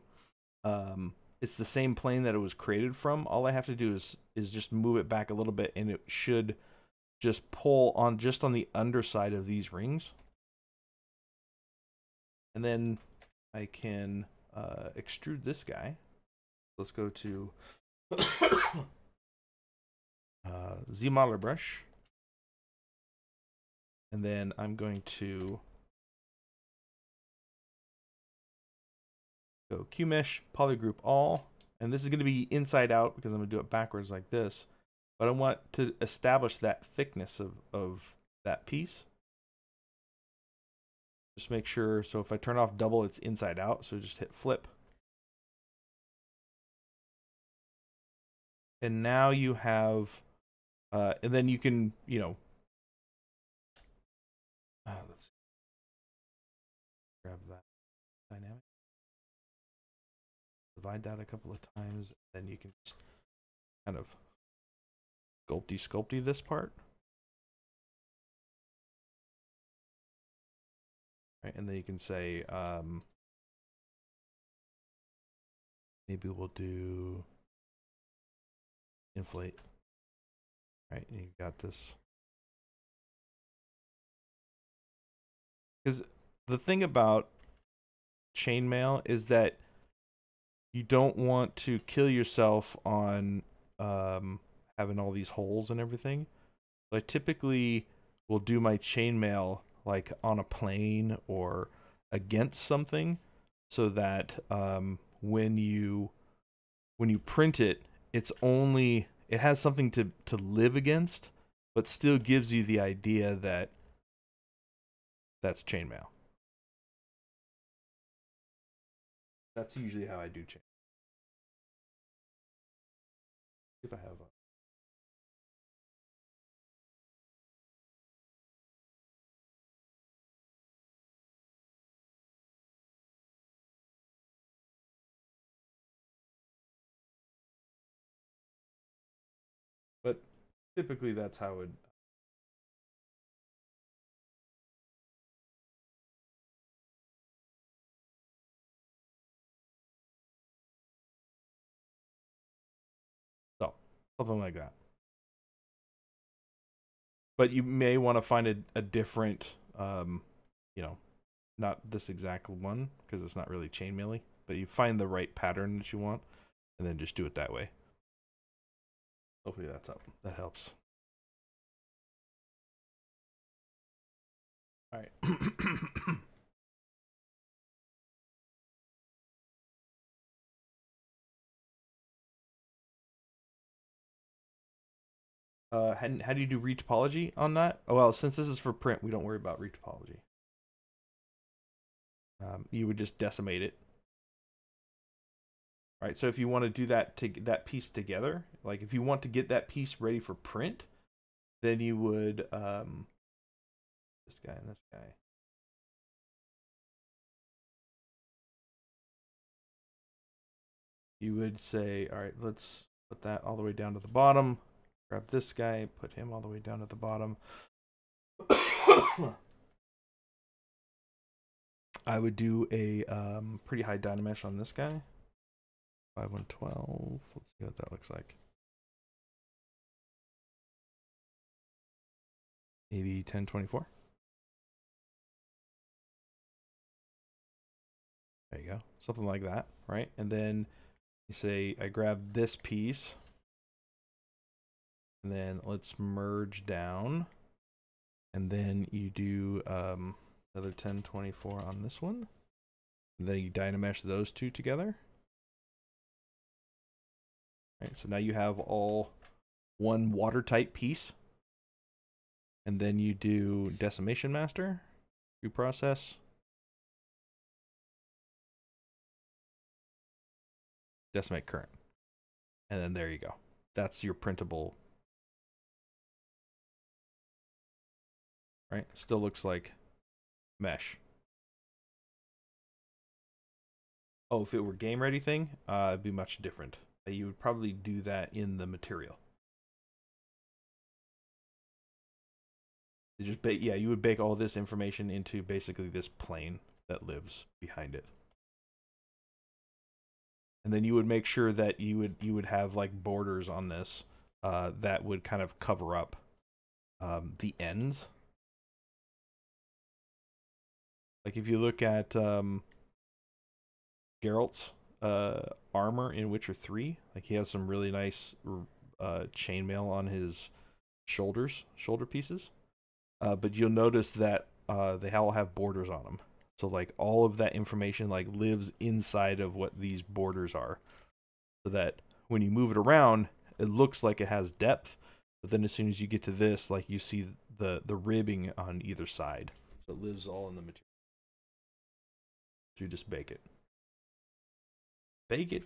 S1: um it's the same plane that it was created from all i have to do is is just move it back a little bit and it should just pull on just on the underside of these rings and then i can uh, extrude this guy let's go to uh, z modeler brush and then i'm going to Go QMesh, polygroup all, and this is going to be inside out because I'm going to do it backwards like this. But I want to establish that thickness of, of that piece. Just make sure, so if I turn off double, it's inside out. So just hit flip. And now you have, uh, and then you can, you know, uh, let's grab that dynamic divide that a couple of times, then you can just kind of sculpty sculpty this part. Right, and then you can say, um, maybe we'll do inflate. Right, you've got this. Because the thing about chainmail is that you don't want to kill yourself on um, having all these holes and everything. So I typically will do my chainmail like on a plane or against something so that um, when you when you print it it's only it has something to to live against but still gives you the idea that that's chainmail That's usually how I do chain. If I have a typically that's how it so something like that. But you may want to find a, a different, um, you know, not this exact one because it's not really chainmail but you find the right pattern that you want and then just do it that way. Hopefully that's up. That helps. All right. Uh, how, how do you do retopology on that? Oh, well, since this is for print, we don't worry about retopology. Um, you would just decimate it right? So if you want to do that to that piece together, like if you want to get that piece ready for print, then you would um, this guy and this guy. You would say, all right, let's put that all the way down to the bottom. Grab this guy, put him all the way down to the bottom. I would do a um, pretty high dynamesh on this guy. 5112. Let's see what that looks like. Maybe 1024. There you go. Something like that, right? And then you say, I grab this piece. And then let's merge down. And then you do um, another 1024 on this one. And then you dynamesh those two together. Right, so now you have all one watertight piece. And then you do decimation master, reprocess, decimate current. And then there you go. That's your printable. Right? Still looks like mesh. Oh, if it were game ready thing, uh, it'd be much different. You would probably do that in the material. You just bake, yeah, you would bake all this information into basically this plane that lives behind it. And then you would make sure that you would you would have like borders on this uh, that would kind of cover up um, the ends. Like if you look at um, Geralt's uh, armor in Witcher 3. Like he has some really nice uh, chainmail on his shoulders, shoulder pieces. Uh, but you'll notice that uh, they all have borders on them. So like all of that information like lives inside of what these borders are. So that when you move it around, it looks like it has depth. But then as soon as you get to this, like you see the, the ribbing on either side. So it lives all in the material. So you just bake it. Bake it.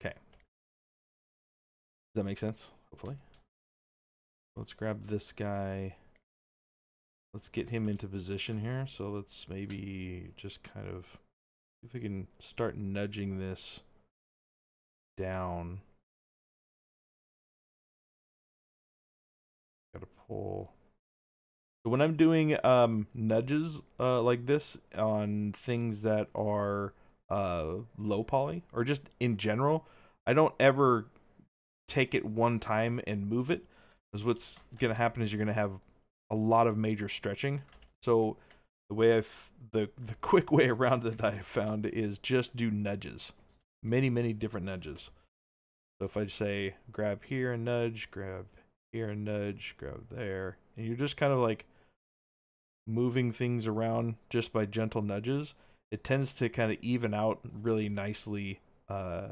S1: Okay. Does that make sense? Hopefully. Let's grab this guy. Let's get him into position here. So let's maybe just kind of if we can start nudging this down. Gotta pull when I'm doing um, nudges uh, like this on things that are uh, low poly or just in general, I don't ever take it one time and move it. Because what's gonna happen is you're gonna have a lot of major stretching. So the way I've the the quick way around that I've found is just do nudges, many many different nudges. So if I say grab here and nudge, grab here and nudge, grab there, and you're just kind of like moving things around just by gentle nudges, it tends to kind of even out really nicely uh,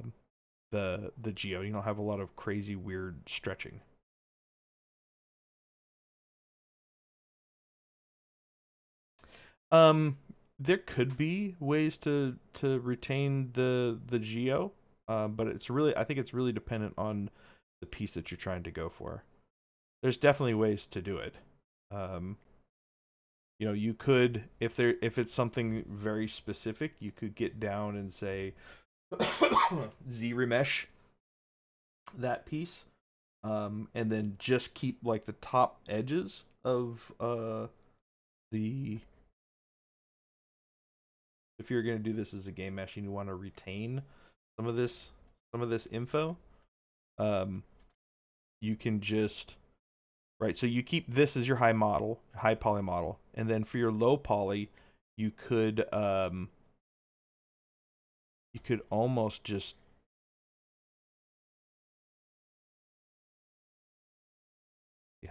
S1: the the geo. You don't have a lot of crazy weird stretching. Um, there could be ways to to retain the the geo, uh, but it's really I think it's really dependent on the piece that you're trying to go for. There's definitely ways to do it. Um, you know you could if there if it's something very specific you could get down and say z remesh that piece um and then just keep like the top edges of uh the if you're going to do this as a game mesh and you want to retain some of this some of this info um you can just right? So you keep this as your high model, high poly model, and then for your low poly, you could um, you could almost just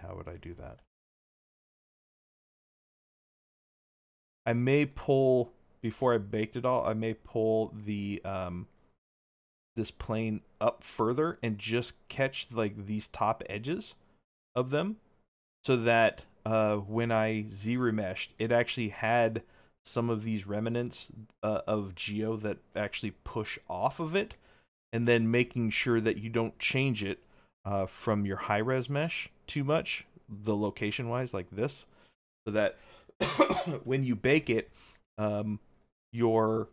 S1: how would I do that? I may pull before I baked it all. I may pull the um, this plane up further and just catch like these top edges of them so that uh, when I Z remeshed, it actually had some of these remnants uh, of Geo that actually push off of it, and then making sure that you don't change it uh, from your high res mesh too much, the location wise, like this, so that when you bake it, um, your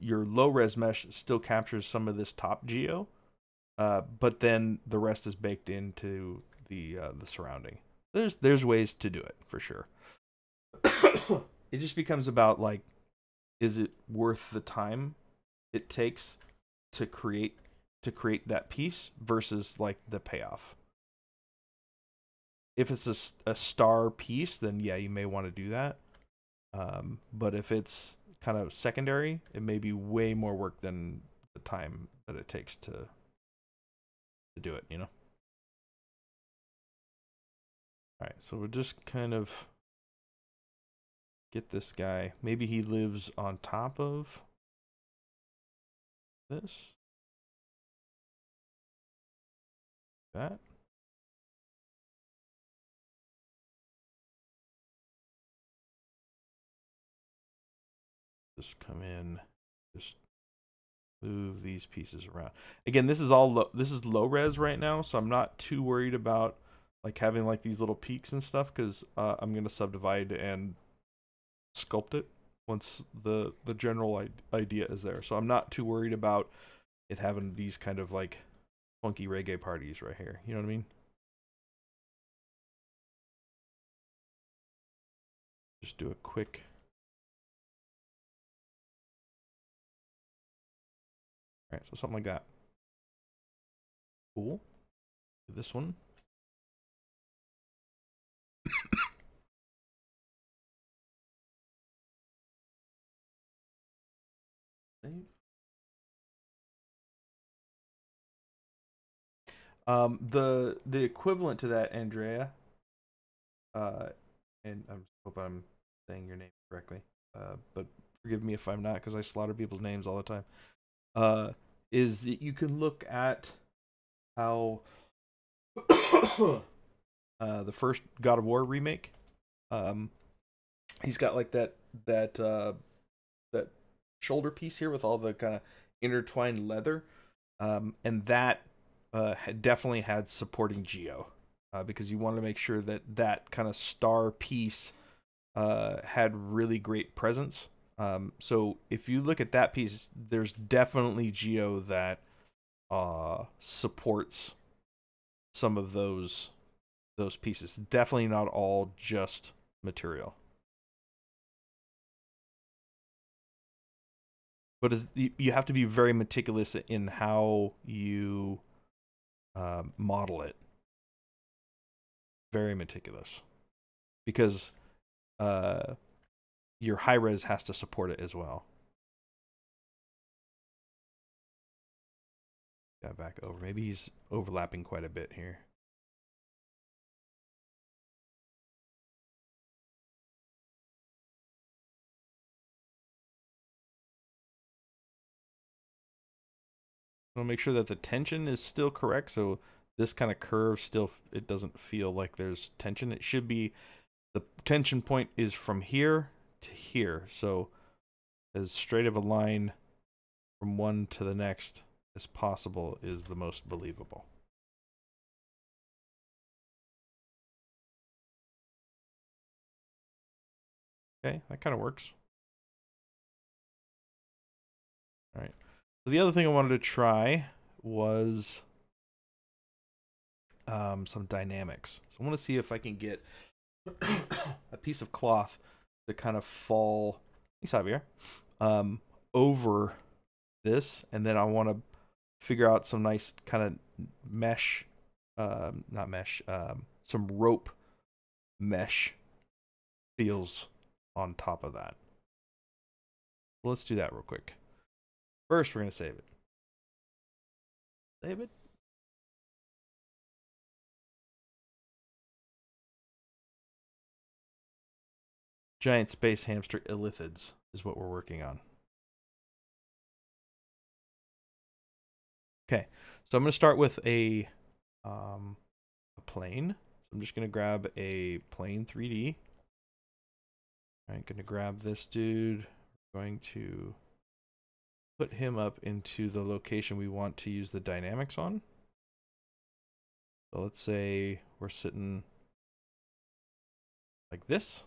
S1: your low res mesh still captures some of this top geo, uh, but then the rest is baked into the uh, the surrounding. There's there's ways to do it for sure. it just becomes about like, is it worth the time it takes to create to create that piece versus like the payoff. If it's a, a star piece, then yeah, you may want to do that. Um, but if it's kind of secondary, it may be way more work than the time that it takes to to do it, you know. So we'll just kind of get this guy. Maybe he lives on top of this. That. Just come in, just move these pieces around. Again, this is all this is low res right now, so I'm not too worried about like having like these little peaks and stuff because uh, I'm gonna subdivide and sculpt it once the the general idea is there. So I'm not too worried about it having these kind of like funky reggae parties right here. You know what I mean? Just do a quick All right, so something like that. Cool. This one. Um, the the equivalent to that, Andrea. Uh, and I hope I'm saying your name correctly. Uh, but forgive me if I'm not, because I slaughter people's names all the time. Uh, is that you can look at how uh, the first God of War remake. Um, he's got like that that uh, that shoulder piece here with all the kind of intertwined leather, um, and that uh, definitely had supporting geo uh, because you wanted to make sure that that kind of star piece uh, had really great presence. Um, so if you look at that piece, there's definitely geo that uh, supports some of those those pieces. Definitely not all just material. But you have to be very meticulous in how you uh, model it. Very meticulous. Because uh, your high res has to support it as well. Got back over. Maybe he's overlapping quite a bit here. I'll make sure that the tension is still correct. So this kind of curve still, it doesn't feel like there's tension. It should be, the tension point is from here to here. So as straight of a line from one to the next as possible is the most believable. Okay, that kind of works. The other thing I wanted to try was um, some dynamics. So I want to see if I can get a piece of cloth to kind of fall, thanks Javier, um, over this, and then I want to figure out some nice kind of mesh, um, not mesh, um, some rope mesh feels on top of that. Let's do that real quick. First, we're going to save it. Save it. Giant space hamster illithids is what we're working on. Okay, so I'm going to start with a um, a plane. So I'm just going to grab a plane 3D. All right, going to grab this dude. going to put him up into the location we want to use the dynamics on. So let's say we're sitting like this.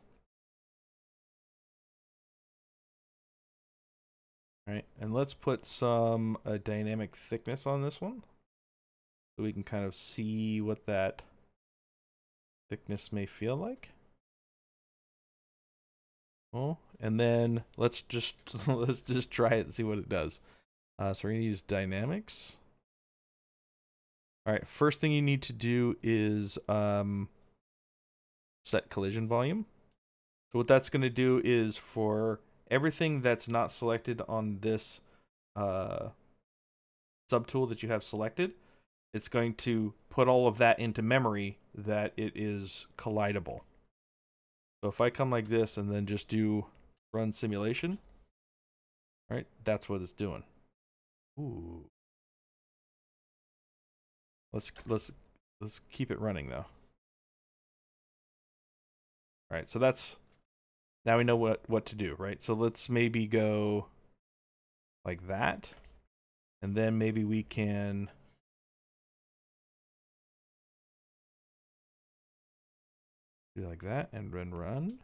S1: All right, and let's put some uh, dynamic thickness on this one. So we can kind of see what that thickness may feel like. Oh, and then let's just let's just try it and see what it does. Uh, so we're gonna use dynamics. All right, first thing you need to do is um, set collision volume. So what that's gonna do is for everything that's not selected on this uh, subtool that you have selected, it's going to put all of that into memory that it is collidable. So if I come like this and then just do run simulation, right, that's what it's doing. Ooh. Let's let's let's keep it running though. All right, so that's now we know what what to do, right? So let's maybe go like that. And then maybe we can do like that and then run.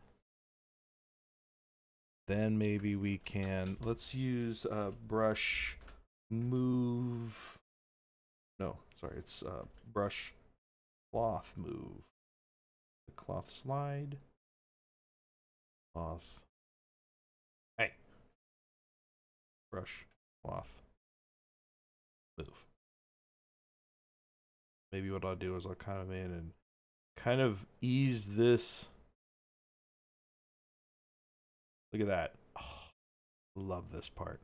S1: Then maybe we can, let's use uh, brush move. No, sorry, it's uh, brush cloth move. The cloth slide. Cloth. Hey. Brush cloth move. Maybe what I'll do is I'll come in and kind of ease this. Look at that. Oh, love this part.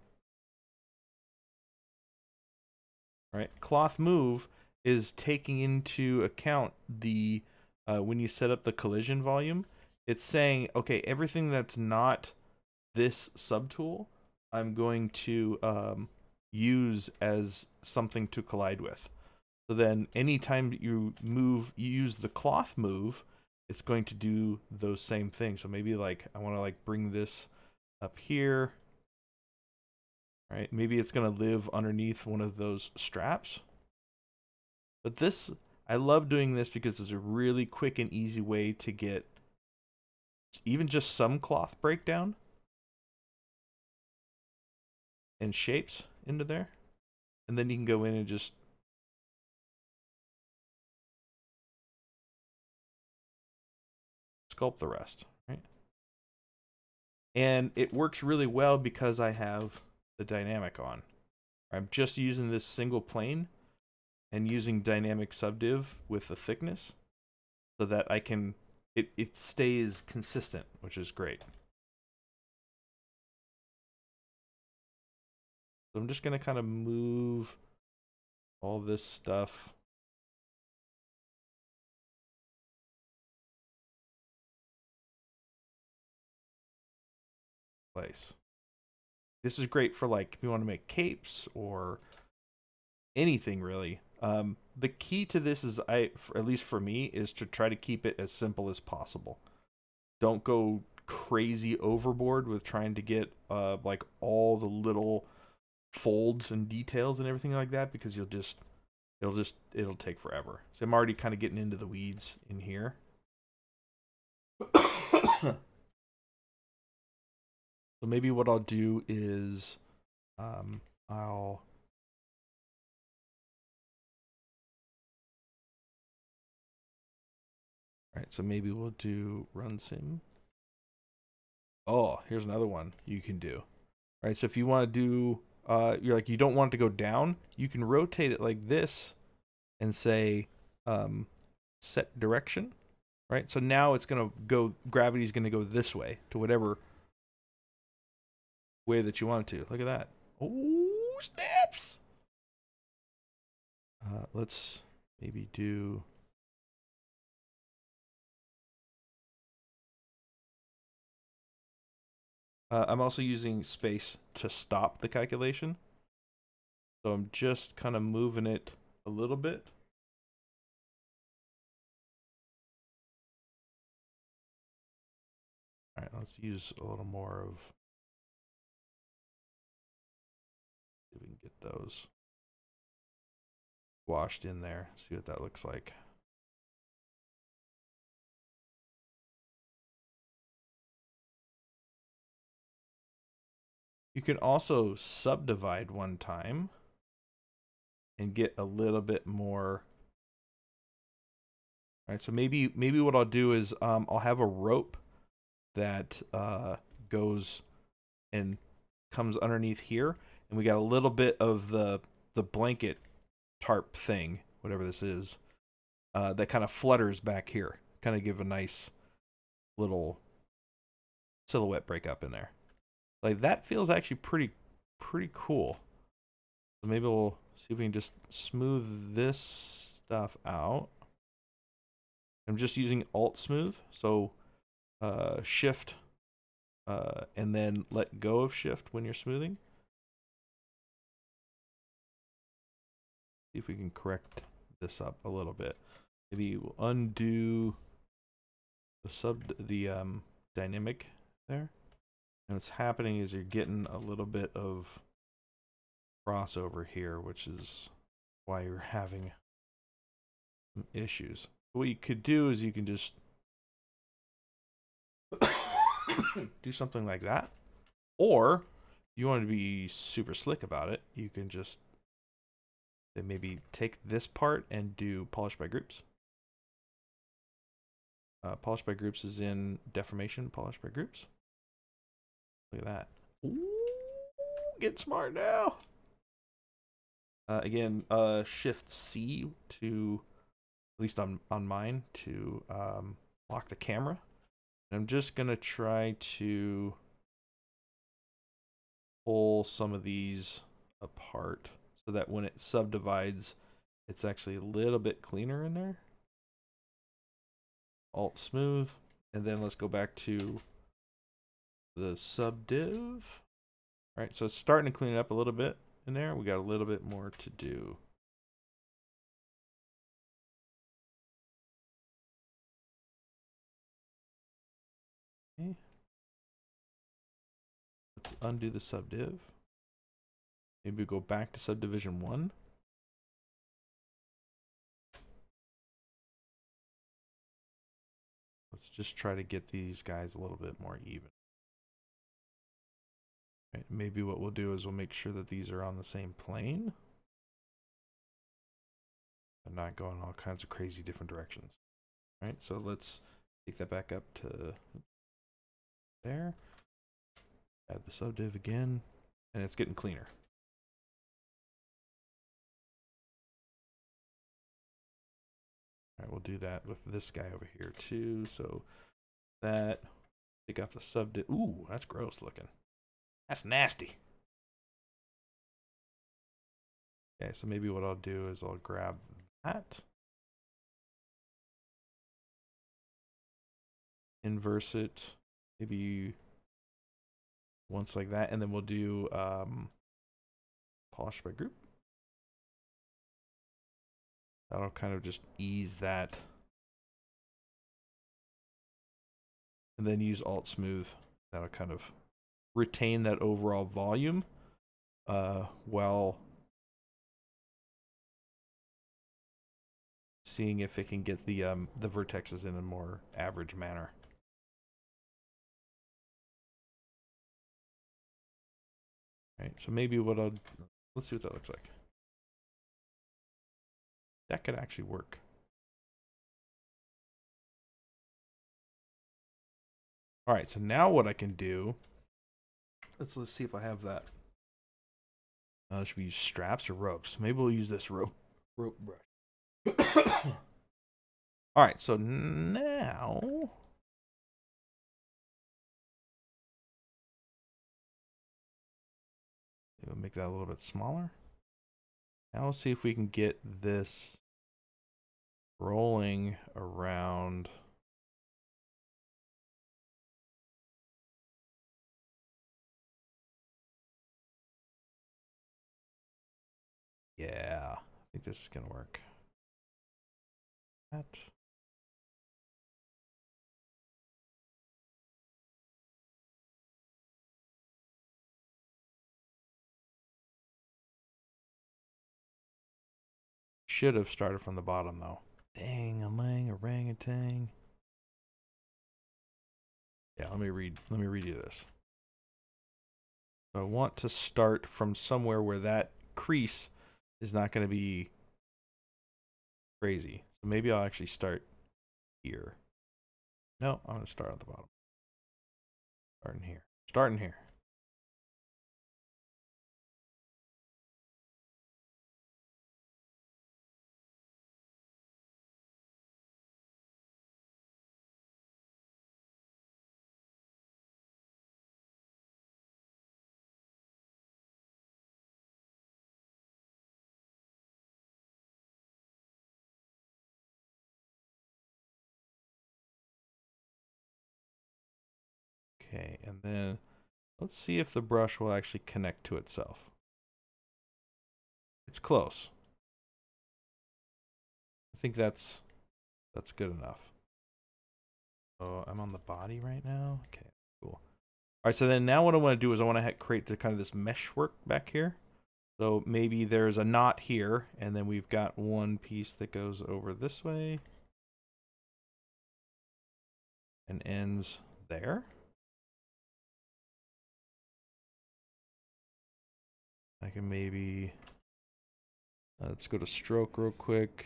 S1: All right, cloth move is taking into account the uh, when you set up the collision volume. It's saying, okay, everything that's not this subtool, I'm going to um, use as something to collide with. So then anytime you move, you use the cloth move, it's going to do those same things. So maybe like, I want to like bring this up here. Right? Maybe it's going to live underneath one of those straps. But this, I love doing this because it's a really quick and easy way to get even just some cloth breakdown and shapes into there. And then you can go in and just sculpt the rest, right? And it works really well because I have the dynamic on. I'm just using this single plane and using dynamic subdiv with the thickness so that I can, it, it stays consistent, which is great. So I'm just going to kind of move all this stuff place. This is great for like if you want to make capes or anything really. Um, the key to this is I, for, at least for me, is to try to keep it as simple as possible. Don't go crazy overboard with trying to get uh like all the little folds and details and everything like that because you'll just it'll just it'll take forever. So I'm already kind of getting into the weeds in here. So maybe what I'll do is um, I'll All right, so maybe we'll do run sim. Oh, here's another one you can do. All right, so if you want to do, uh, you're like, you don't want it to go down, you can rotate it like this and say um, set direction, right? So now it's going to go, gravity's going to go this way to whatever way that you want it to. Look at that. Oh, snaps! Uh, let's maybe do... Uh, I'm also using space to stop the calculation. So I'm just kind of moving it a little bit. All right, let's use a little more of if we can get those washed in there. See what that looks like. You can also subdivide one time and get a little bit more. All right, so maybe maybe what I'll do is um, I'll have a rope that uh, goes and comes underneath here, and we got a little bit of the the blanket tarp thing, whatever this is, uh, that kind of flutters back here, kind of give a nice little silhouette break up in there. Like that feels actually pretty pretty cool. So maybe we'll see if we can just smooth this stuff out. I'm just using alt smooth, so uh, shift uh, and then let go of shift when you're smoothing. See if we can correct this up a little bit. Maybe we'll undo the sub the um, dynamic there. And what's happening is you're getting a little bit of crossover here, which is why you're having some issues. What you could do is you can just do something like that. Or you want to be super slick about it, you can just maybe take this part and do polish by groups. Uh, polish by groups is in deformation, polish by groups. Look at that. Ooh, get smart now. Uh, again, uh, shift C to, at least on, on mine, to um, lock the camera. And I'm just going to try to pull some of these apart so that when it subdivides, it's actually a little bit cleaner in there. Alt smooth. And then let's go back to the subdiv. All right, so it's starting to clean it up a little bit in there. We got a little bit more to do. Okay. Let's undo the subdiv. Maybe we go back to subdivision one. Let's just try to get these guys a little bit more even. Right, maybe what we'll do is we'll make sure that these are on the same plane. And not going all kinds of crazy different directions. All right, so let's take that back up to there. Add the subdiv again, and it's getting cleaner. Right, we'll do that with this guy over here too. So that, take off the subdiv. Ooh, that's gross looking. That's nasty. Okay, so maybe what I'll do is I'll grab that. Inverse it. Maybe once like that. And then we'll do um, polish by group. That'll kind of just ease that. And then use Alt Smooth. That'll kind of retain that overall volume uh, while seeing if it can get the um, the vertexes in a more average manner. Right, so maybe what I'll let's see what that looks like. That could actually work. All right, so now what I can do, let's let's see if I have that. Uh, should we use straps or ropes? Maybe we'll use this rope rope brush. All right, so now we'll make that a little bit smaller. Now we'll see if we can get this rolling around. Yeah, I think this is going to work. That. Should have started from the bottom though. Dang a lang a rang a tang. Yeah, let me read let me read you this. I want to start from somewhere where that crease is not going to be crazy. So maybe I'll actually start here. No, I'm going to start at the bottom. Starting here. Starting here. Okay, and then let's see if the brush will actually connect to itself. It's close. I think that's that's good enough. So I'm on the body right now. Okay, cool. All right, so then now what I want to do is I want to create the kind of this mesh work back here. So maybe there's a knot here, and then we've got one piece that goes over this way and ends there. I can maybe, uh, let's go to stroke real quick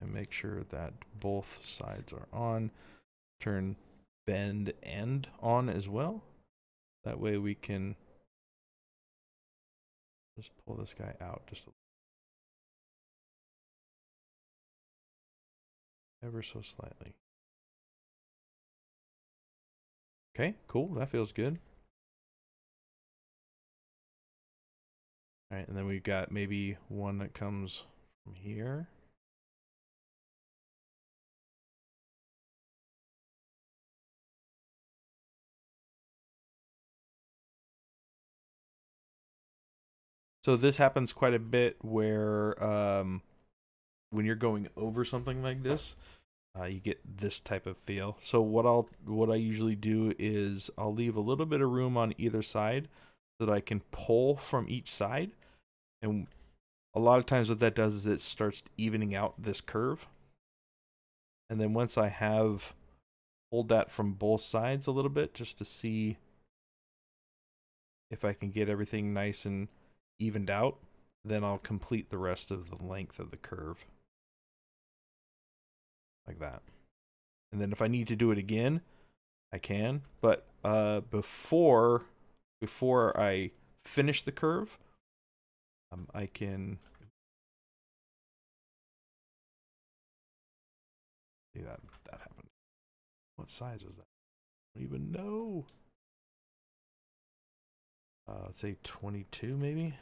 S1: and make sure that both sides are on. Turn bend end on as well. That way we can just pull this guy out just ever so slightly. Okay, cool. That feels good. All right, and then we've got maybe one that comes from here. So this happens quite a bit where um, when you're going over something like this, uh, you get this type of feel. So what I'll what I usually do is I'll leave a little bit of room on either side that I can pull from each side. And a lot of times what that does is it starts evening out this curve. And then once I have pulled that from both sides a little bit just to see if I can get everything nice and evened out, then I'll complete the rest of the length of the curve. Like that. And then if I need to do it again, I can. But uh, before before I finish the curve, um, I can see that that happened. What size is that? I don't even know. Uh, let's say 22 maybe.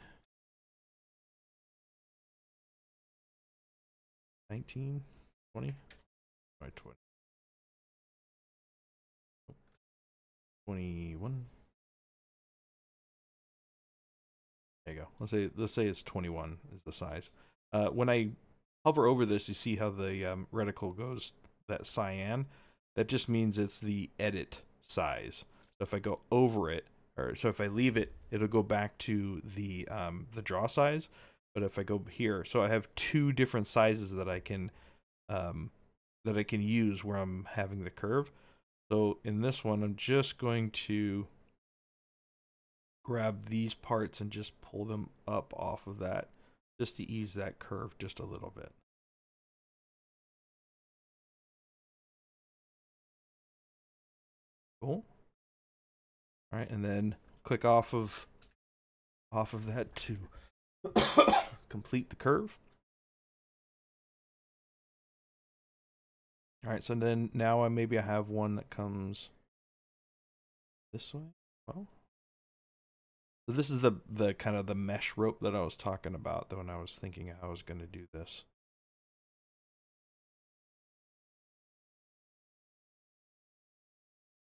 S1: 19, 20, 20. 21. There you go. Let's say let's say it's 21 is the size. Uh, when I hover over this, you see how the um, reticle goes that cyan. That just means it's the edit size. So if I go over it, or so if I leave it, it'll go back to the um, the draw size. But if I go here, so I have two different sizes that I can um, that I can use where I'm having the curve. So in this one, I'm just going to grab these parts and just pull them up off of that just to ease that curve just a little bit. Cool. All right, and then click off of off of that to complete the curve. All right, so then now I maybe I have one that comes this way. Oh. So this is the the kind of the mesh rope that I was talking about when I was thinking I was going to do this.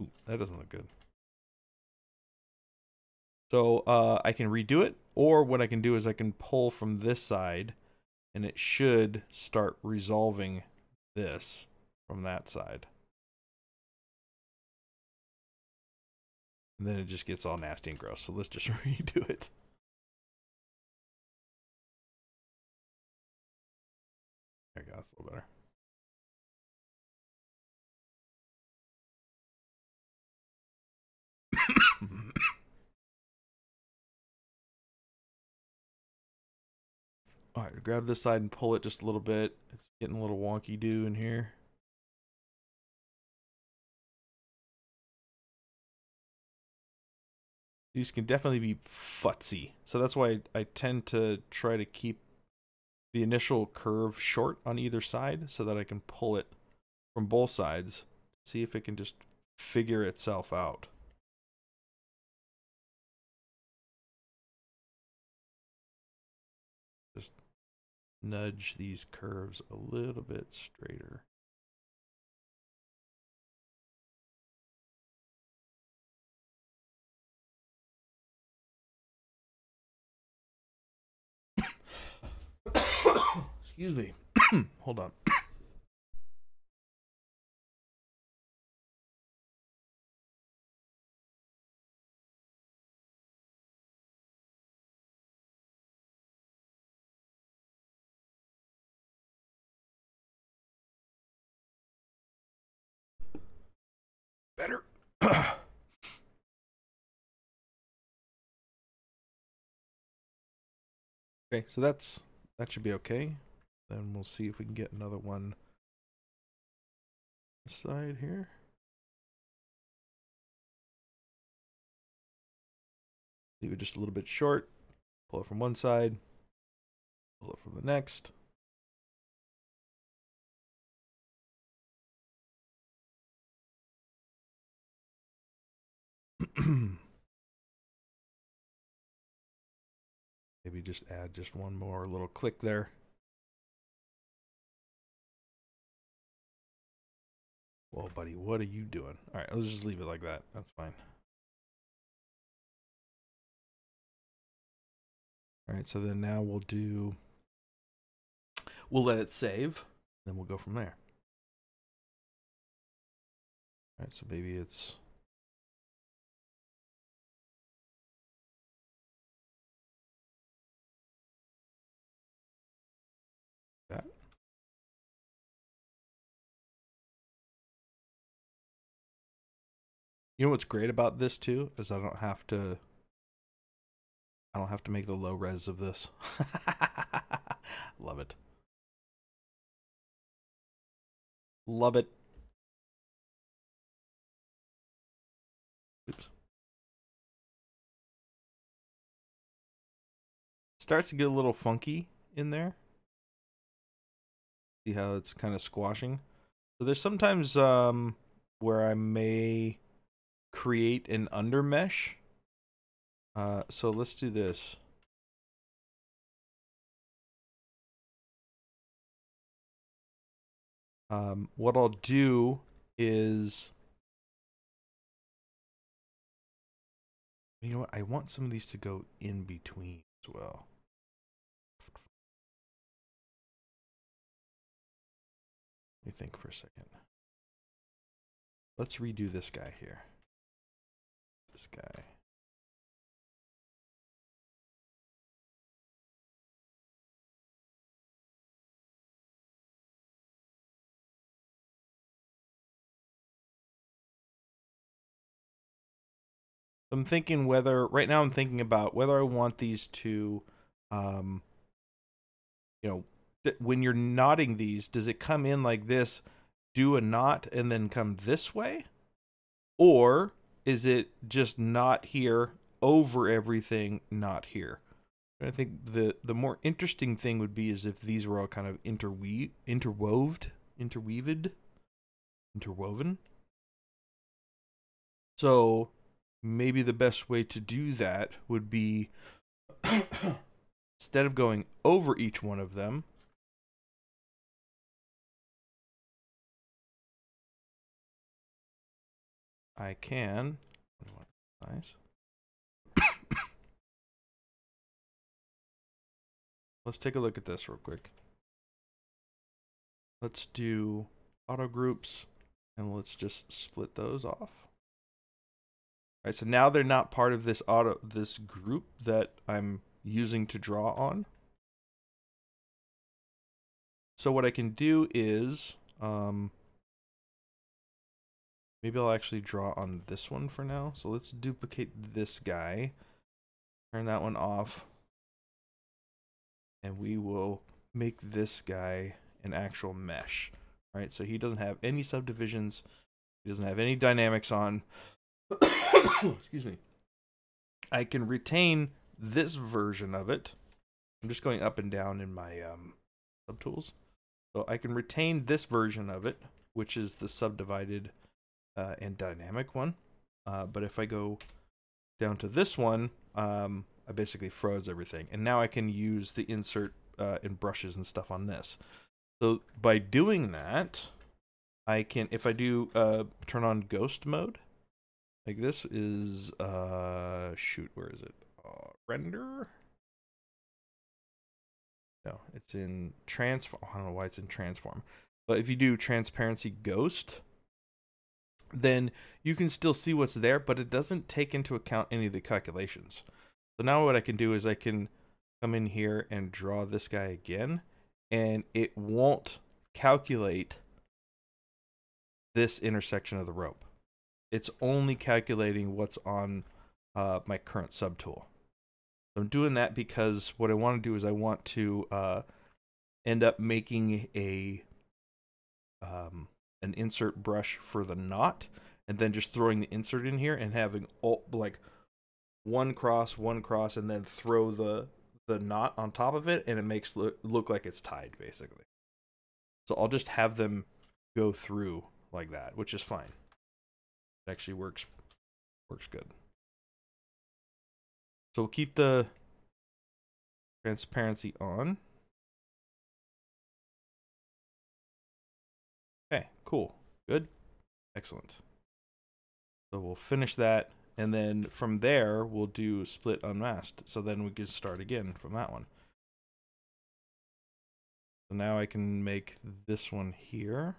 S1: Ooh, that doesn't look good. So uh, I can redo it, or what I can do is I can pull from this side, and it should start resolving this from that side. And then it just gets all nasty and gross. So let's just redo it. There we go, that's a little better. All right, grab this side and pull it just a little bit. It's getting a little wonky do in here. These can definitely be futzy. So that's why I tend to try to keep the initial curve short on either side so that I can pull it from both sides. See if it can just figure itself out. Just nudge these curves a little bit straighter. Excuse me. Hold on. Better. okay, so that's that should be okay. Then we'll see if we can get another one side here. Leave it just a little bit short. Pull it from one side. Pull it from the next. Maybe just add just one more little click there. Whoa, buddy, what are you doing? All right, let's just leave it like that. That's fine. All right, so then now we'll do, we'll let it save, then we'll go from there. All right, so maybe it's You know what's great about this too is I don't have to I don't have to make the low res of this. Love it. Love it. Oops. Starts to get a little funky in there. See how it's kind of squashing. So there's sometimes um, where I may create an under mesh. Uh, so let's do this. Um, what I'll do is, you know what? I want some of these to go in between as well. Let me think for a second. Let's redo this guy here. This guy. I'm thinking whether right now I'm thinking about whether I want these to um you know when you're knotting these, does it come in like this, do a knot, and then come this way? Or is it just not here over everything, not here? I think the the more interesting thing would be is if these were all kind of interweave interwoved, interweaved, interwoven. So maybe the best way to do that would be instead of going over each one of them, I can. Nice. Let's take a look at this real quick. Let's do auto groups and let's just split those off. All right, so now they're not part of this auto this group that I'm using to draw on. So what I can do is um, Maybe I'll actually draw on this one for now. So let's duplicate this guy. Turn that one off. and we will make this guy an actual mesh. Right, so he doesn't have any subdivisions. He doesn't have any dynamics on. Excuse me. I can retain this version of it. I'm just going up and down in my um, subtools. So I can retain this version of it, which is the subdivided uh, and dynamic one. Uh, but if I go down to this one, um, I basically froze everything. And now I can use the insert uh, and brushes and stuff on this. So by doing that, I can, if I do uh, turn on ghost mode, like this is, uh, shoot, where is it? Uh, render? No, it's in transform. I don't know why it's in transform. But if you do transparency ghost, then you can still see what's there, but it doesn't take into account any of the calculations. So now what I can do is I can come in here and draw this guy again, and it won't calculate this intersection of the rope. It's only calculating what's on uh, my current subtool. I'm doing that because what I want to do is I want to uh, end up making a um, an insert brush for the knot and then just throwing the insert in here and having all like one cross, one cross, and then throw the the knot on top of it, and it makes look look like it's tied basically. So I'll just have them go through like that, which is fine. It actually works works good. So we'll keep the transparency on. Cool. Good. Excellent. So we'll finish that, and then from there, we'll do split unmasked. So then we can start again from that one. So now I can make this one here.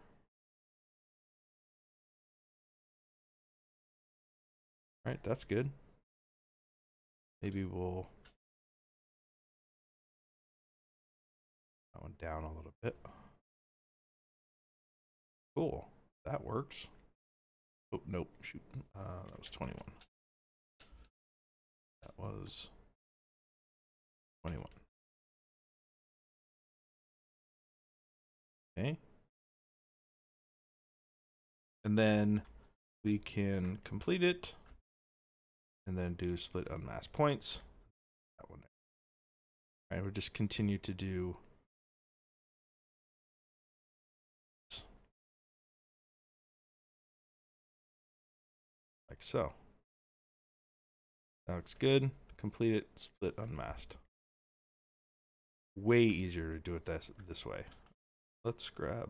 S1: All right, that's good. Maybe we'll that one down a little bit. Cool. That works. Oh, nope. Shoot. Uh, that was 21. That was 21. Okay. And then we can complete it and then do split unmasked points. That one. All right, we'll just continue to do like so. That looks good. Complete it, split unmasked. Way easier to do it this this way. Let's grab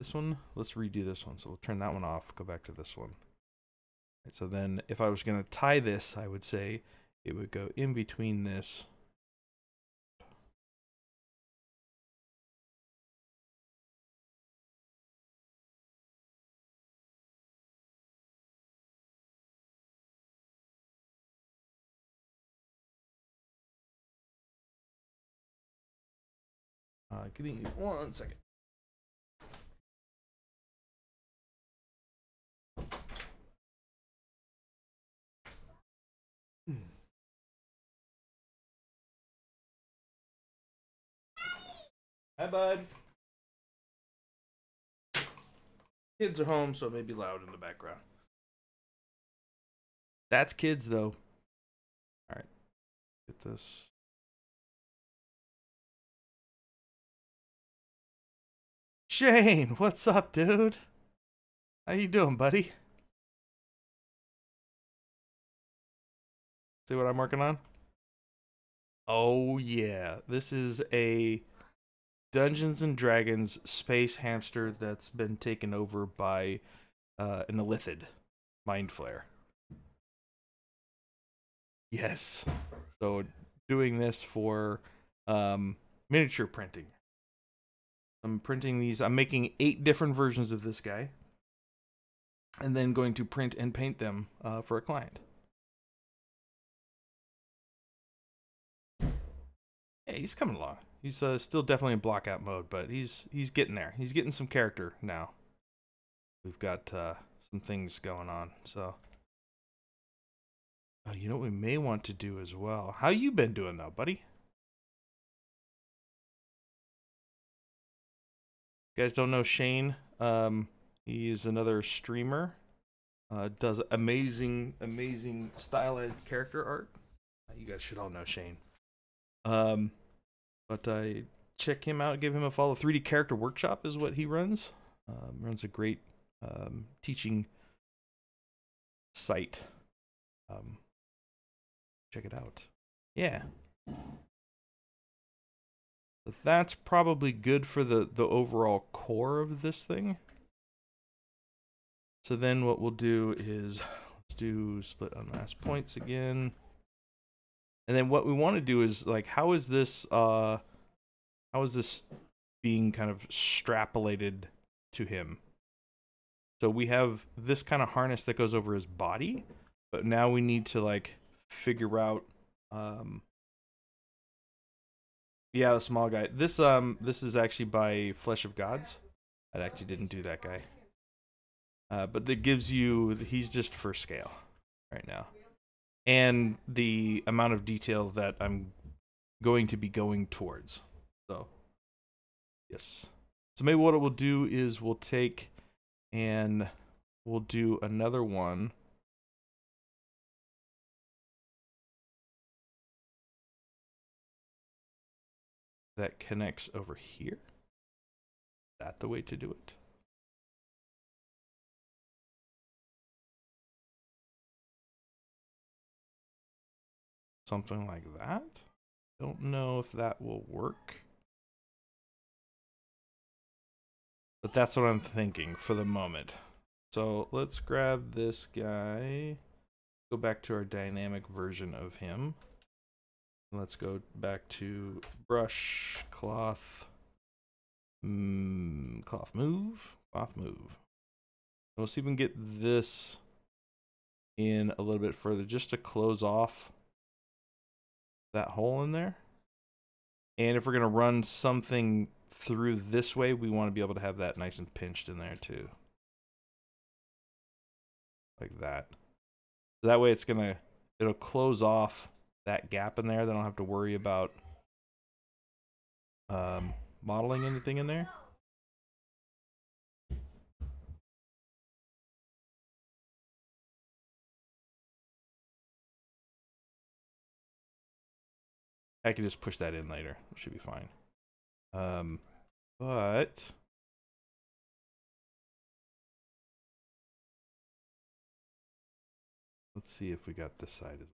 S1: this one. Let's redo this one. So we'll turn that one off, go back to this one. Right, so then if I was going to tie this, I would say it would go in between this Give me one second. Hi, bud. Kids are home, so it may be loud in the background. That's kids, though. All right. Get this. Shane, what's up, dude? How you doing, buddy? See what I'm working on? Oh yeah, this is a Dungeons and Dragons space hamster that's been taken over by uh, an illithid mind flayer. Yes. So doing this for um, miniature printing. I'm printing these. I'm making eight different versions of this guy, and then going to print and paint them uh, for a client. Hey, he's coming along. He's uh, still definitely in blockout mode, but he's he's getting there. He's getting some character now. We've got uh, some things going on. So, uh, you know what we may want to do as well. How you been doing though, buddy? Guys don't know Shane? Um, he is another streamer. Uh, does amazing, amazing stylized character art. You guys should all know Shane. Um, but I check him out. Give him a follow. 3D Character Workshop is what he runs. Um, runs a great um, teaching site. Um, check it out. Yeah. That's probably good for the, the overall core of this thing. So then what we'll do is let's do split unmasked points again. And then what we want to do is like how is this uh how is this being kind of extrapolated to him? So we have this kind of harness that goes over his body, but now we need to like figure out um yeah, the small guy. This um this is actually by Flesh of Gods. I actually didn't do that guy. Uh, but that gives you he's just for scale right now. And the amount of detail that I'm going to be going towards. So yes. So maybe what we'll do is we'll take and we'll do another one that connects over here. Is that the way to do it? Something like that. Don't know if that will work. But that's what I'm thinking for the moment. So let's grab this guy. Go back to our dynamic version of him. Let's go back to brush, cloth, mm, cloth move, cloth move. We'll see if we can get this in a little bit further just to close off that hole in there. And if we're going to run something through this way, we want to be able to have that nice and pinched in there too. Like that. that way it's going to, it'll close off that gap in there. They don't have to worry about um, modeling anything in there. I can just push that in later. It should be fine. Um, but let's see if we got this side as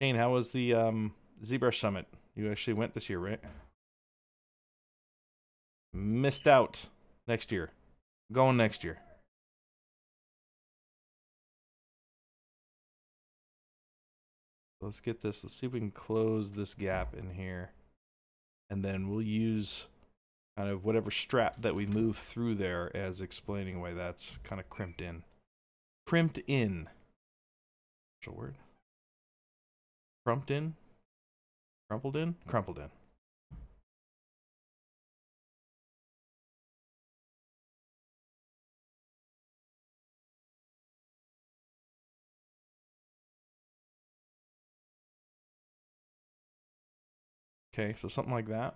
S1: Shane, how was the um, ZBrush Summit? You actually went this year, right? Missed out next year. Going next year. Let's get this. Let's see if we can close this gap in here. And then we'll use kind of whatever strap that we move through there as explaining why that's kind of crimped in. Crimped in. Special word. Crumped in? Crumpled in? Crumpled in. Okay, so something like that.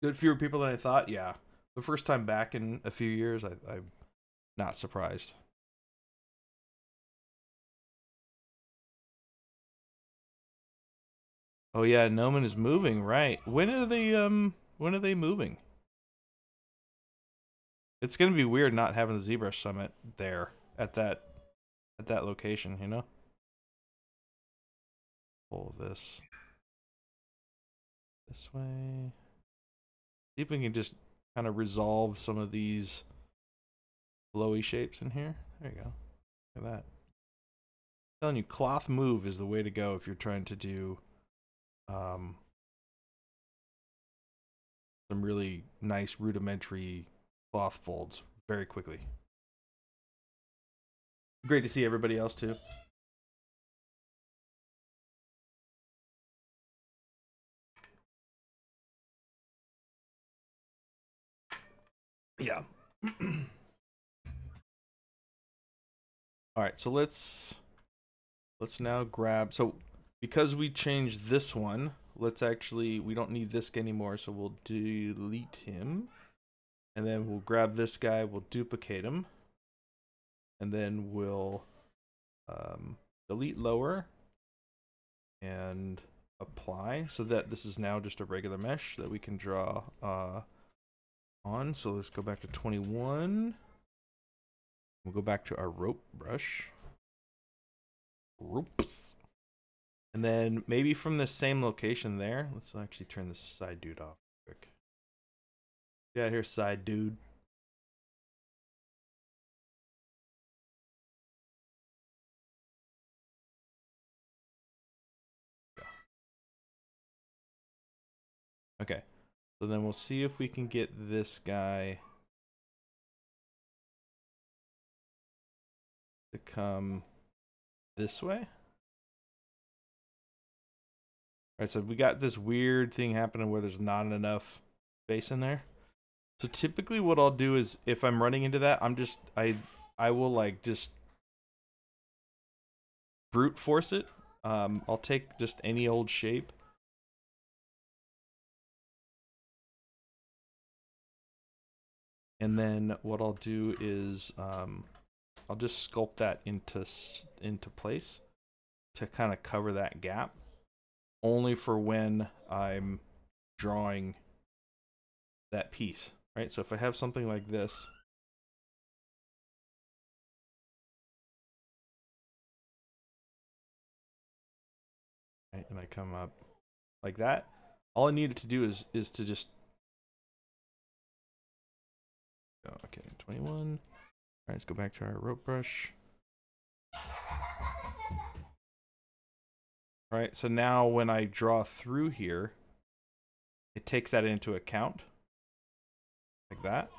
S1: Good fewer people than I thought. Yeah, the first time back in a few years, I, I'm not surprised. Oh yeah, Gnomon is moving, right. When are they um when are they moving? It's gonna be weird not having the ZBrush Summit there at that at that location, you know? Pull this this way. See if we can just kind of resolve some of these flowy shapes in here. There you go. Look at that. I'm telling you, cloth move is the way to go if you're trying to do um, some really nice rudimentary cloth folds very quickly. Great to see everybody else too. Yeah. All right, so let's let's now grab so because we changed this one, let's actually, we don't need this anymore, so we'll delete him. And then we'll grab this guy, we'll duplicate him. And then we'll um, delete lower and apply so that this is now just a regular mesh that we can draw uh, on. So let's go back to 21. We'll go back to our rope brush. Ropes. And then maybe from the same location there, let's actually turn this side dude off quick. Get out here, side dude. Okay. So then we'll see if we can get this guy to come this way. All right, so we got this weird thing happening where there's not enough space in there. So typically what I'll do is if I'm running into that, I'm just I I will like just brute force it. Um I'll take just any old shape and then what I'll do is um, I'll just sculpt that into into place to kind of cover that gap only for when I'm drawing that piece right so if I have something like this right and I come up like that all I needed to do is is to just Oh, okay, 21. All right, let's go back to our rope brush. Right, so now when I draw through here, it takes that into account. Like that.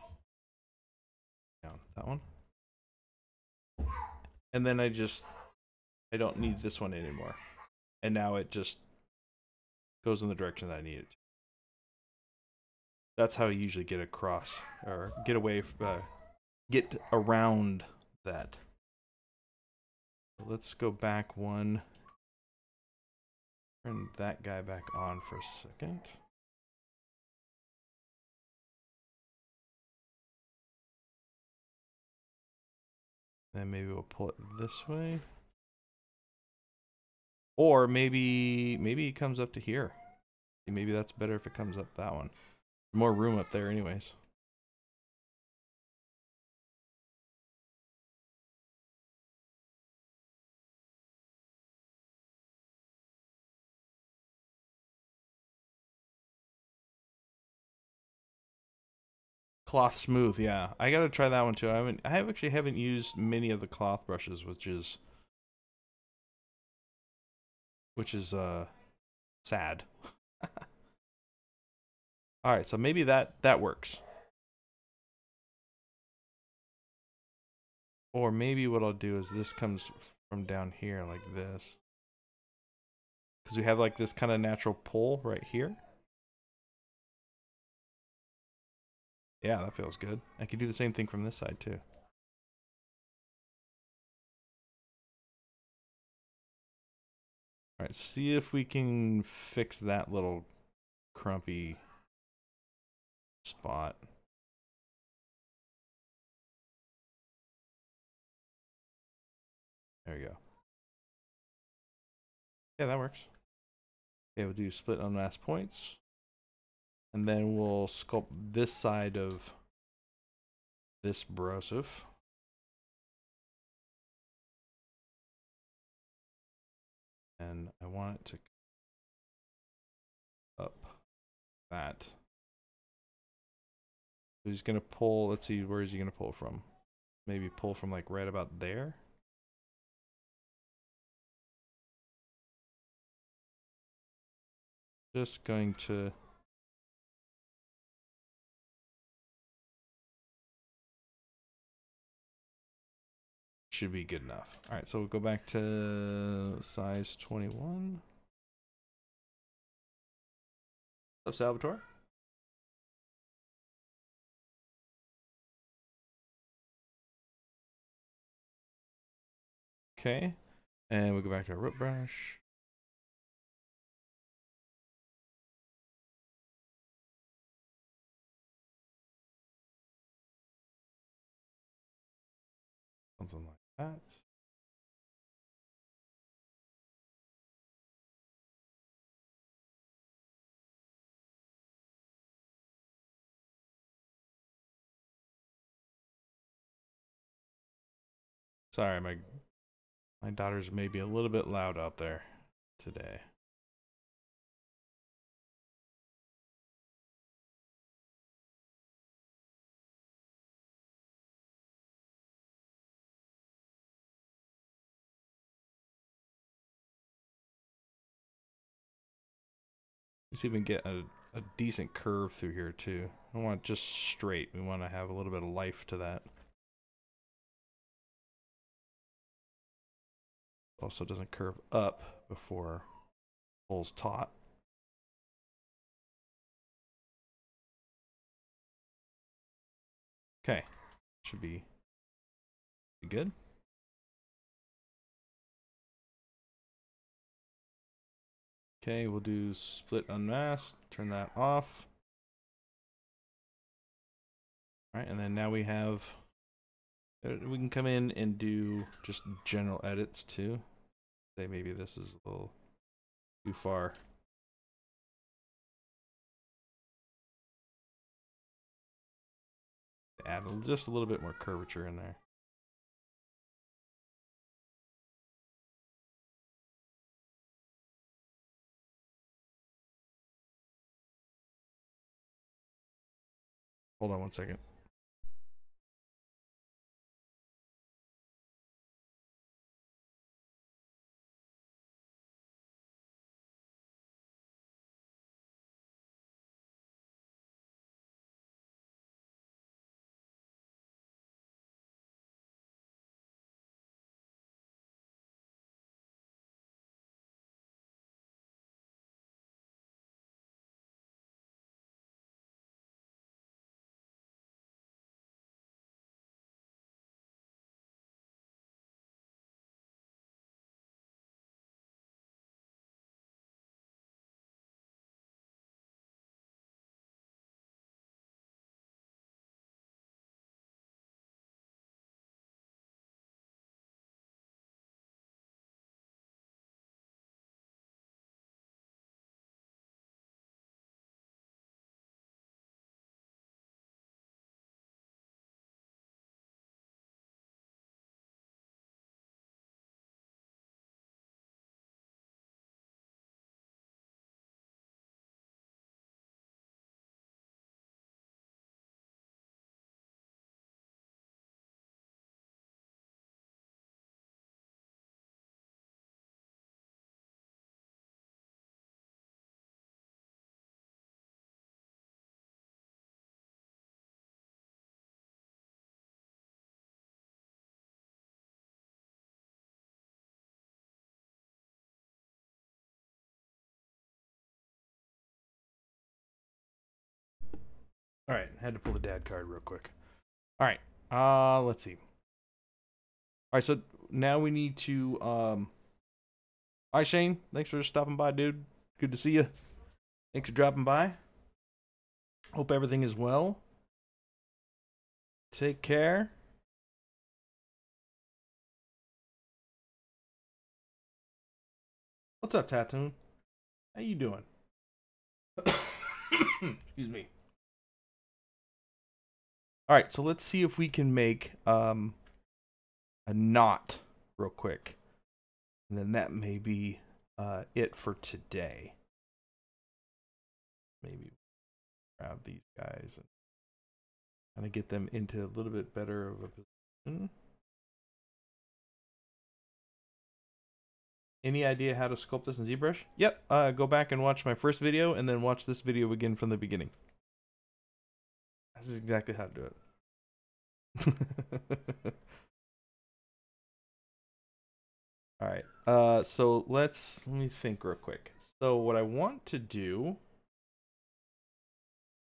S1: Down, that one. And then I just, I don't need this one anymore. And now it just goes in the direction that I need it that's how I usually get across or get away uh, get around that let's go back one turn that guy back on for a second. Then maybe we'll pull it this way. Or maybe maybe he comes up to here. Maybe that's better if it comes up that one. More room up there anyways. Cloth smooth, yeah. I gotta try that one too. I haven't I actually haven't used many of the cloth brushes, which is which is uh sad. All right, so maybe that that works. Or maybe what I'll do is this comes from down here like this. Because we have like this kind of natural pull right here. Yeah, that feels good. I can do the same thing from this side too. All right, see if we can fix that little crumpy spot. There you go. Yeah, that works. Okay, we'll do split unmasked points. And then we'll sculpt this side of this brosive. And I want it to up that. So he's gonna pull. Let's see, where is he gonna pull from? Maybe pull from like right about there. Just going to. Should be good enough. All right, so we'll go back to size 21. What's up, Salvatore? Okay. And we'll go back to our root brush. That. Sorry, my my daughter's maybe a little bit loud out there today. Let's even get a, a decent curve through here too. I don't want just straight. We want to have a little bit of life to that. Also doesn't curve up before hole's taut. Okay, should be good. Okay, we'll do split unmask, turn that off. All right, and then now we have, uh, we can come in and do just general edits too. Say maybe this is a little too far. Add just a little bit more curvature in there. Hold on one second. All right, had to pull the dad card real quick. All right, uh, let's see. All right, so now we need to. Um, hi Shane, thanks for stopping by, dude. Good to see you. Thanks for dropping by. Hope everything is well. Take care. What's up, Tatoon? How you doing? Excuse me. All right, so let's see if we can make um, a knot real quick. And then that may be uh, it for today. Maybe grab these guys and kind of get them into a little bit better of a position. Any idea how to sculpt this in ZBrush? Yep, uh, go back and watch my first video and then watch this video again from the beginning. Is exactly how to do it. All right. Uh, so let's let me think real quick. So what I want to do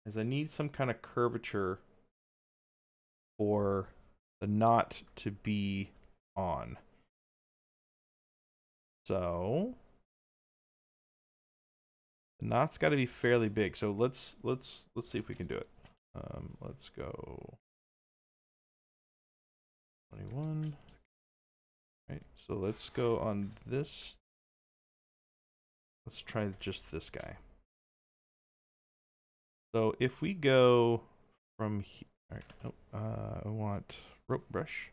S1: is I need some kind of curvature for the knot to be on. So the knot's got to be fairly big. So let's let's let's see if we can do it. Um, let's go 21. Right, so let's go on this. Let's try just this guy. So if we go from here, all right, uh, I want rope brush.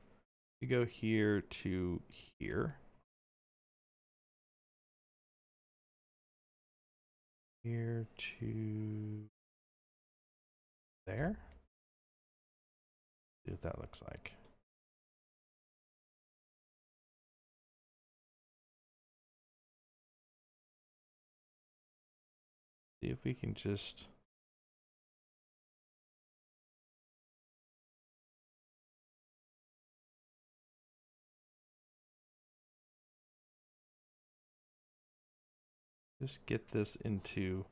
S1: We go here to here. Here to there. See what that looks like. See if we can just just get this into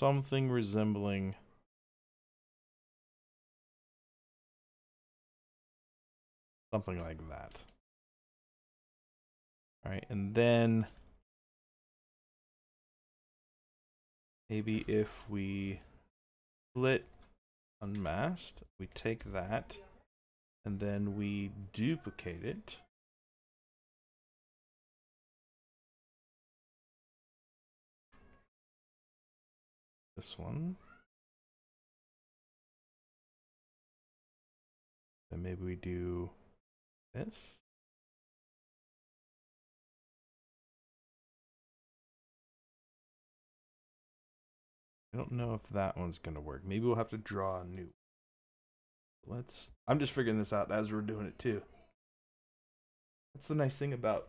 S1: something resembling something like that. All right, and then maybe if we split unmasked, we take that and then we duplicate it. This one. Then maybe we do this. I don't know if that one's going to work. Maybe we'll have to draw a new. Let's. I'm just figuring this out as we're doing it too. That's the nice thing about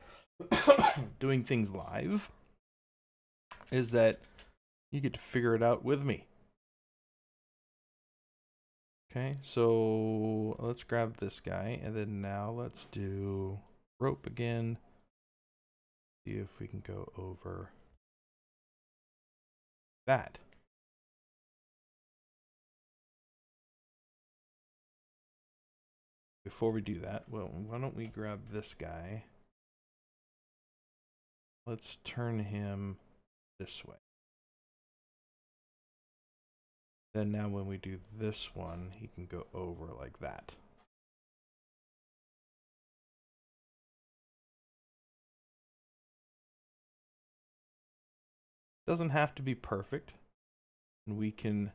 S1: doing things live is that you get to figure it out with me. Okay, so let's grab this guy and then now let's do rope again. See if we can go over that. before we do that, well, why don't we grab this guy? Let's turn him this way. Then now when we do this one, he can go over like that. Doesn't have to be perfect. And we can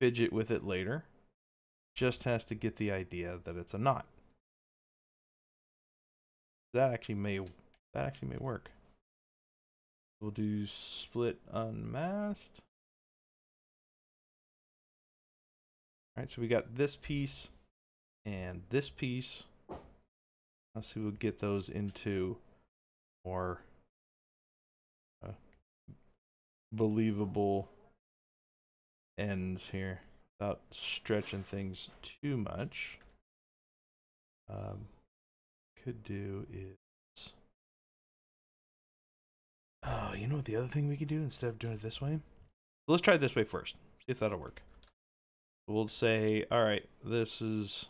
S1: fidget with it later just has to get the idea that it's a knot. That actually may that actually may work. We'll do split unmasked. All right, so we got this piece and this piece. Let's see, if we'll get those into more uh, believable ends here without stretching things too much, um, could do is. Oh, you know what the other thing we could do instead of doing it this way? let's try it this way first. See if that'll work. We'll say, all right, this is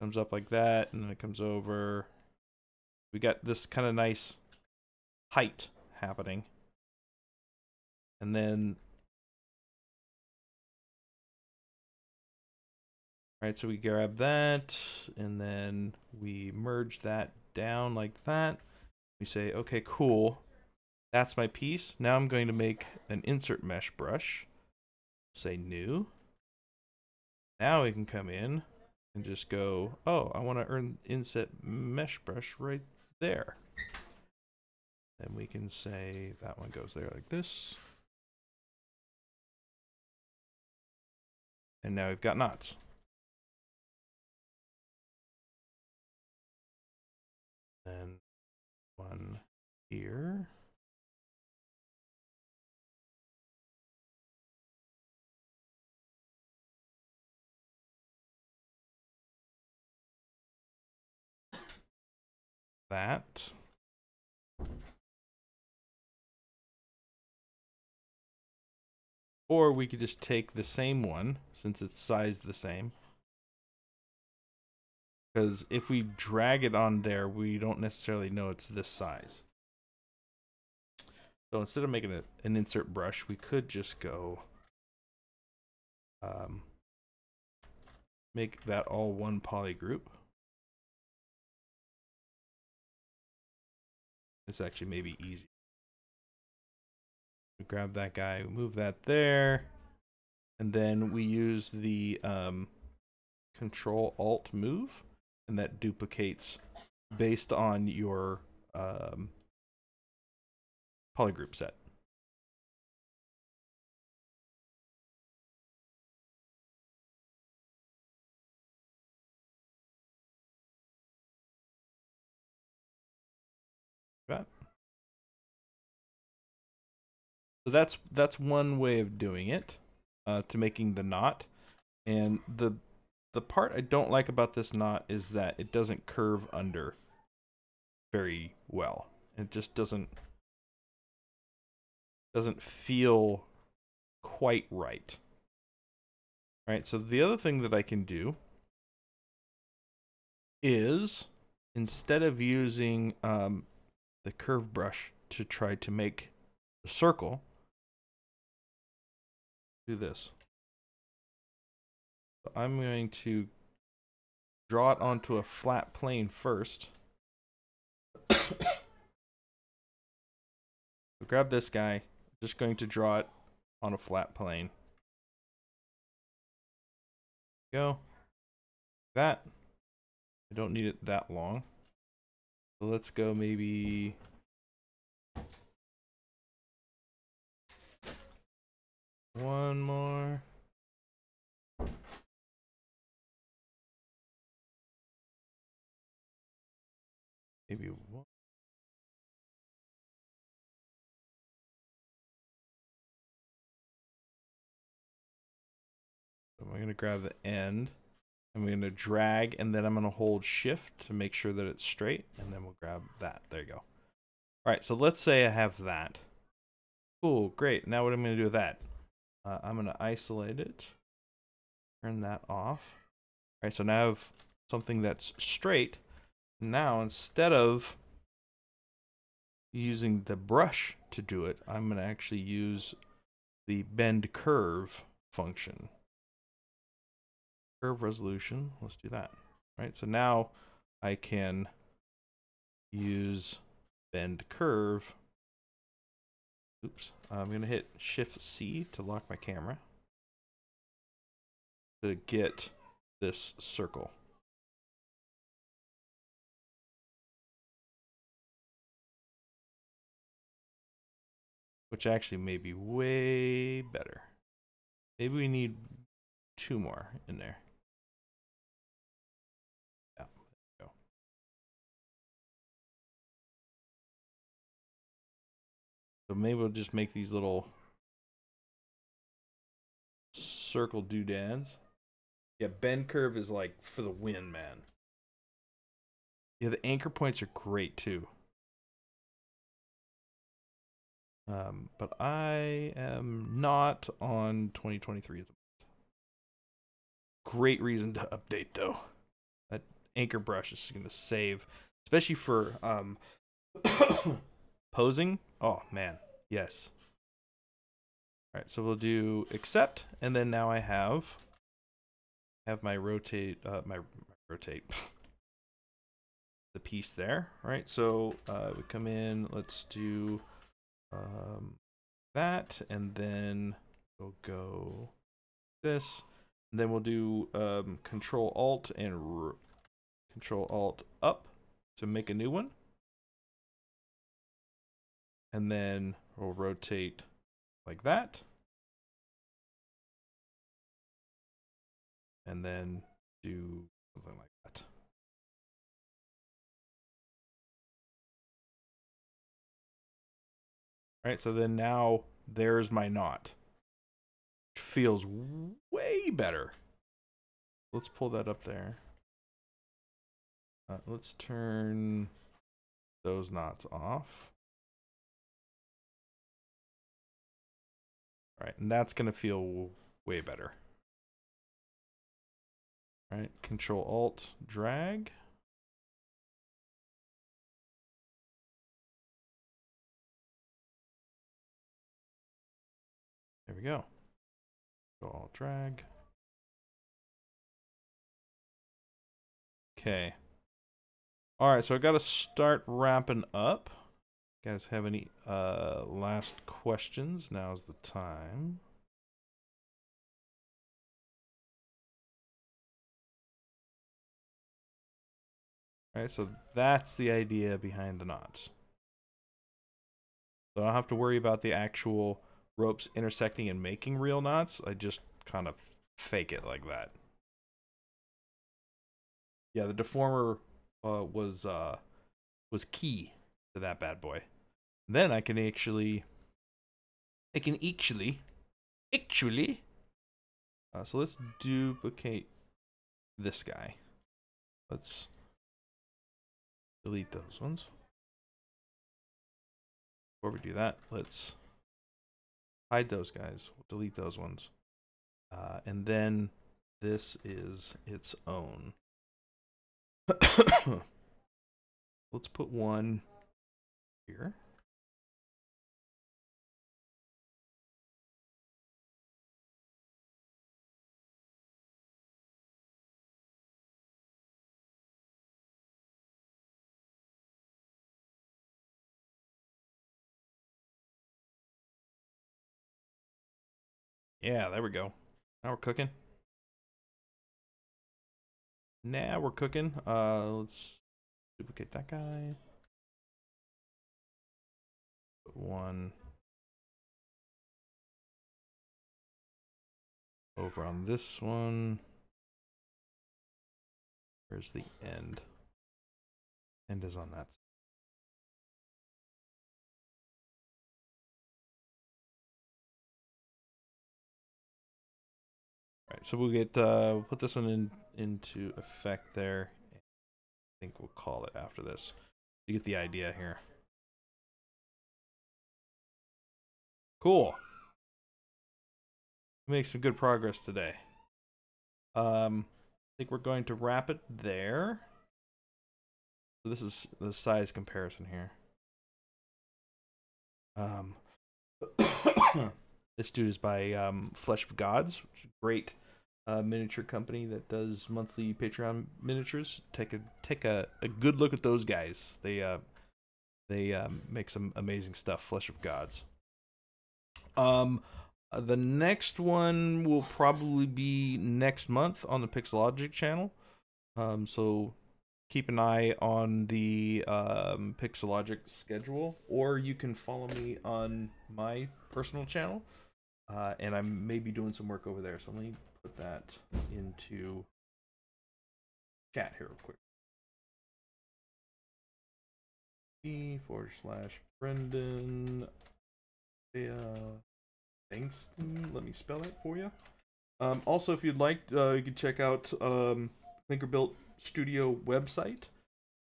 S1: comes up like that, and then it comes over. We got this kind of nice height happening. And then All right, so we grab that and then we merge that down like that. We say, okay, cool. That's my piece. Now I'm going to make an insert mesh brush. Say new. Now we can come in and just go, oh, I want to earn insert mesh brush right there. Then we can say that one goes there like this. And now we've got knots. Then one here. That. Or we could just take the same one, since it's sized the same. Because if we drag it on there, we don't necessarily know it's this size. So instead of making it an insert brush, we could just go um, make that all one poly group. It's actually maybe easy. We grab that guy, move that there, and then we use the um, Control Alt move, and that duplicates based on your um, polygroup set. So that's that's one way of doing it, uh, to making the knot, and the the part I don't like about this knot is that it doesn't curve under very well. It just doesn't doesn't feel quite right. All right, so the other thing that I can do is instead of using um, the curve brush to try to make the circle, do this. So I'm going to draw it onto a flat plane first. so grab this guy, just going to draw it on a flat plane. Go. That. I don't need it that long. So let's go maybe one more. Maybe one. I'm going to grab the end. I'm going to drag and then I'm going to hold shift to make sure that it's straight and then we'll grab that. There you go. All right, so let's say I have that. Cool, great. Now what I'm going to do with that? Uh, I'm going to isolate it. Turn that off. All right, so now I have something that's straight. Now instead of using the brush to do it, I'm going to actually use the bend curve function curve resolution. Let's do that. Right. So now I can use bend curve. Oops. Uh, I'm going to hit Shift C to lock my camera to get this circle. Which actually may be way better. Maybe we need two more in there. So maybe we'll just make these little circle doodads. Yeah, bend curve is like for the win, man. Yeah, the anchor points are great too. Um, but I am not on 2023 at the moment. Great reason to update though. That anchor brush is going to save, especially for um, posing. Oh man, yes. All right, so we'll do accept, and then now I have have my rotate uh, my, my rotate the piece there. All right? so uh, we come in. Let's do um, that, and then we'll go this. And then we'll do um, Control Alt and Control Alt up to make a new one and then we'll rotate like that. And then do something like that. All right, so then now there's my knot. Feels way better. Let's pull that up there. Uh, let's turn those knots off. All right, and that's going to feel way better. All right, Control Alt drag. There we go. Control Alt drag. Okay. All right, so I got to start wrapping up. You guys have any uh last questions? Now's the time. All right, so that's the idea behind the knots. So I don't have to worry about the actual ropes intersecting and making real knots. I just kind of fake it like that. Yeah, the deformer uh, was uh, was key to that bad boy. Then I can actually, I can actually, actually. Uh, so let's duplicate this guy. Let's delete those ones. Before we do that, let's hide those guys. We'll delete those ones. Uh, and then this is its own. let's put one here. Yeah, there we go. Now we're cooking. Now we're cooking. Uh, let's duplicate that guy. One over on this one. Where's the end? End is on that so we'll get uh, we'll put this one in into effect there. I think we'll call it after this. You get the idea here. Cool. Make some good progress today. Um, I think we're going to wrap it there. So this is the size comparison here. Um, this dude is by um, Flesh of Gods, which is great uh, miniature company that does monthly Patreon miniatures. Take a take a, a good look at those guys. They uh they um, make some amazing stuff. Flesh of Gods. Um, uh, the next one will probably be next month on the Pixologic channel. Um, so keep an eye on the um, Pixologic schedule, or you can follow me on my personal channel. Uh, and I may be doing some work over there. So let me put that into chat here real quick. E forward slash Brendon. Yeah. Thanks. Let me spell it for you. Um, also, if you'd like, uh, you can check out um, Clinker Built Studio website.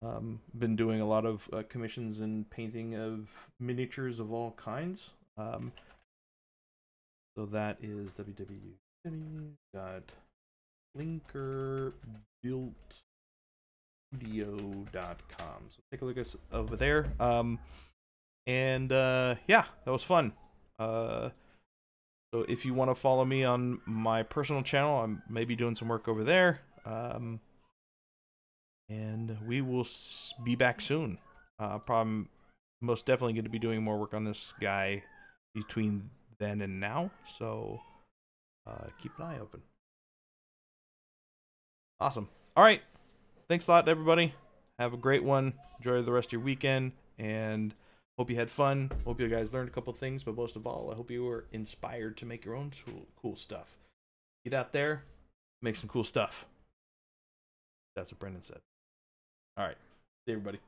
S1: Um, been doing a lot of uh, commissions and painting of miniatures of all kinds. Um, so that is www got clinkerbuiltstudio.com. So take a look at over there. Um, and uh, yeah, that was fun. Uh, so if you want to follow me on my personal channel, I'm maybe doing some work over there. Um, and we will be back soon. Uh, probably most definitely going to be doing more work on this guy between then and now. So uh, keep an eye open. Awesome. All right. Thanks a lot, everybody. Have a great one. Enjoy the rest of your weekend and hope you had fun. Hope you guys learned a couple things, but most of all, I hope you were inspired to make your own cool, stuff. Get out there, make some cool stuff. That's what Brendon said. All right. See everybody.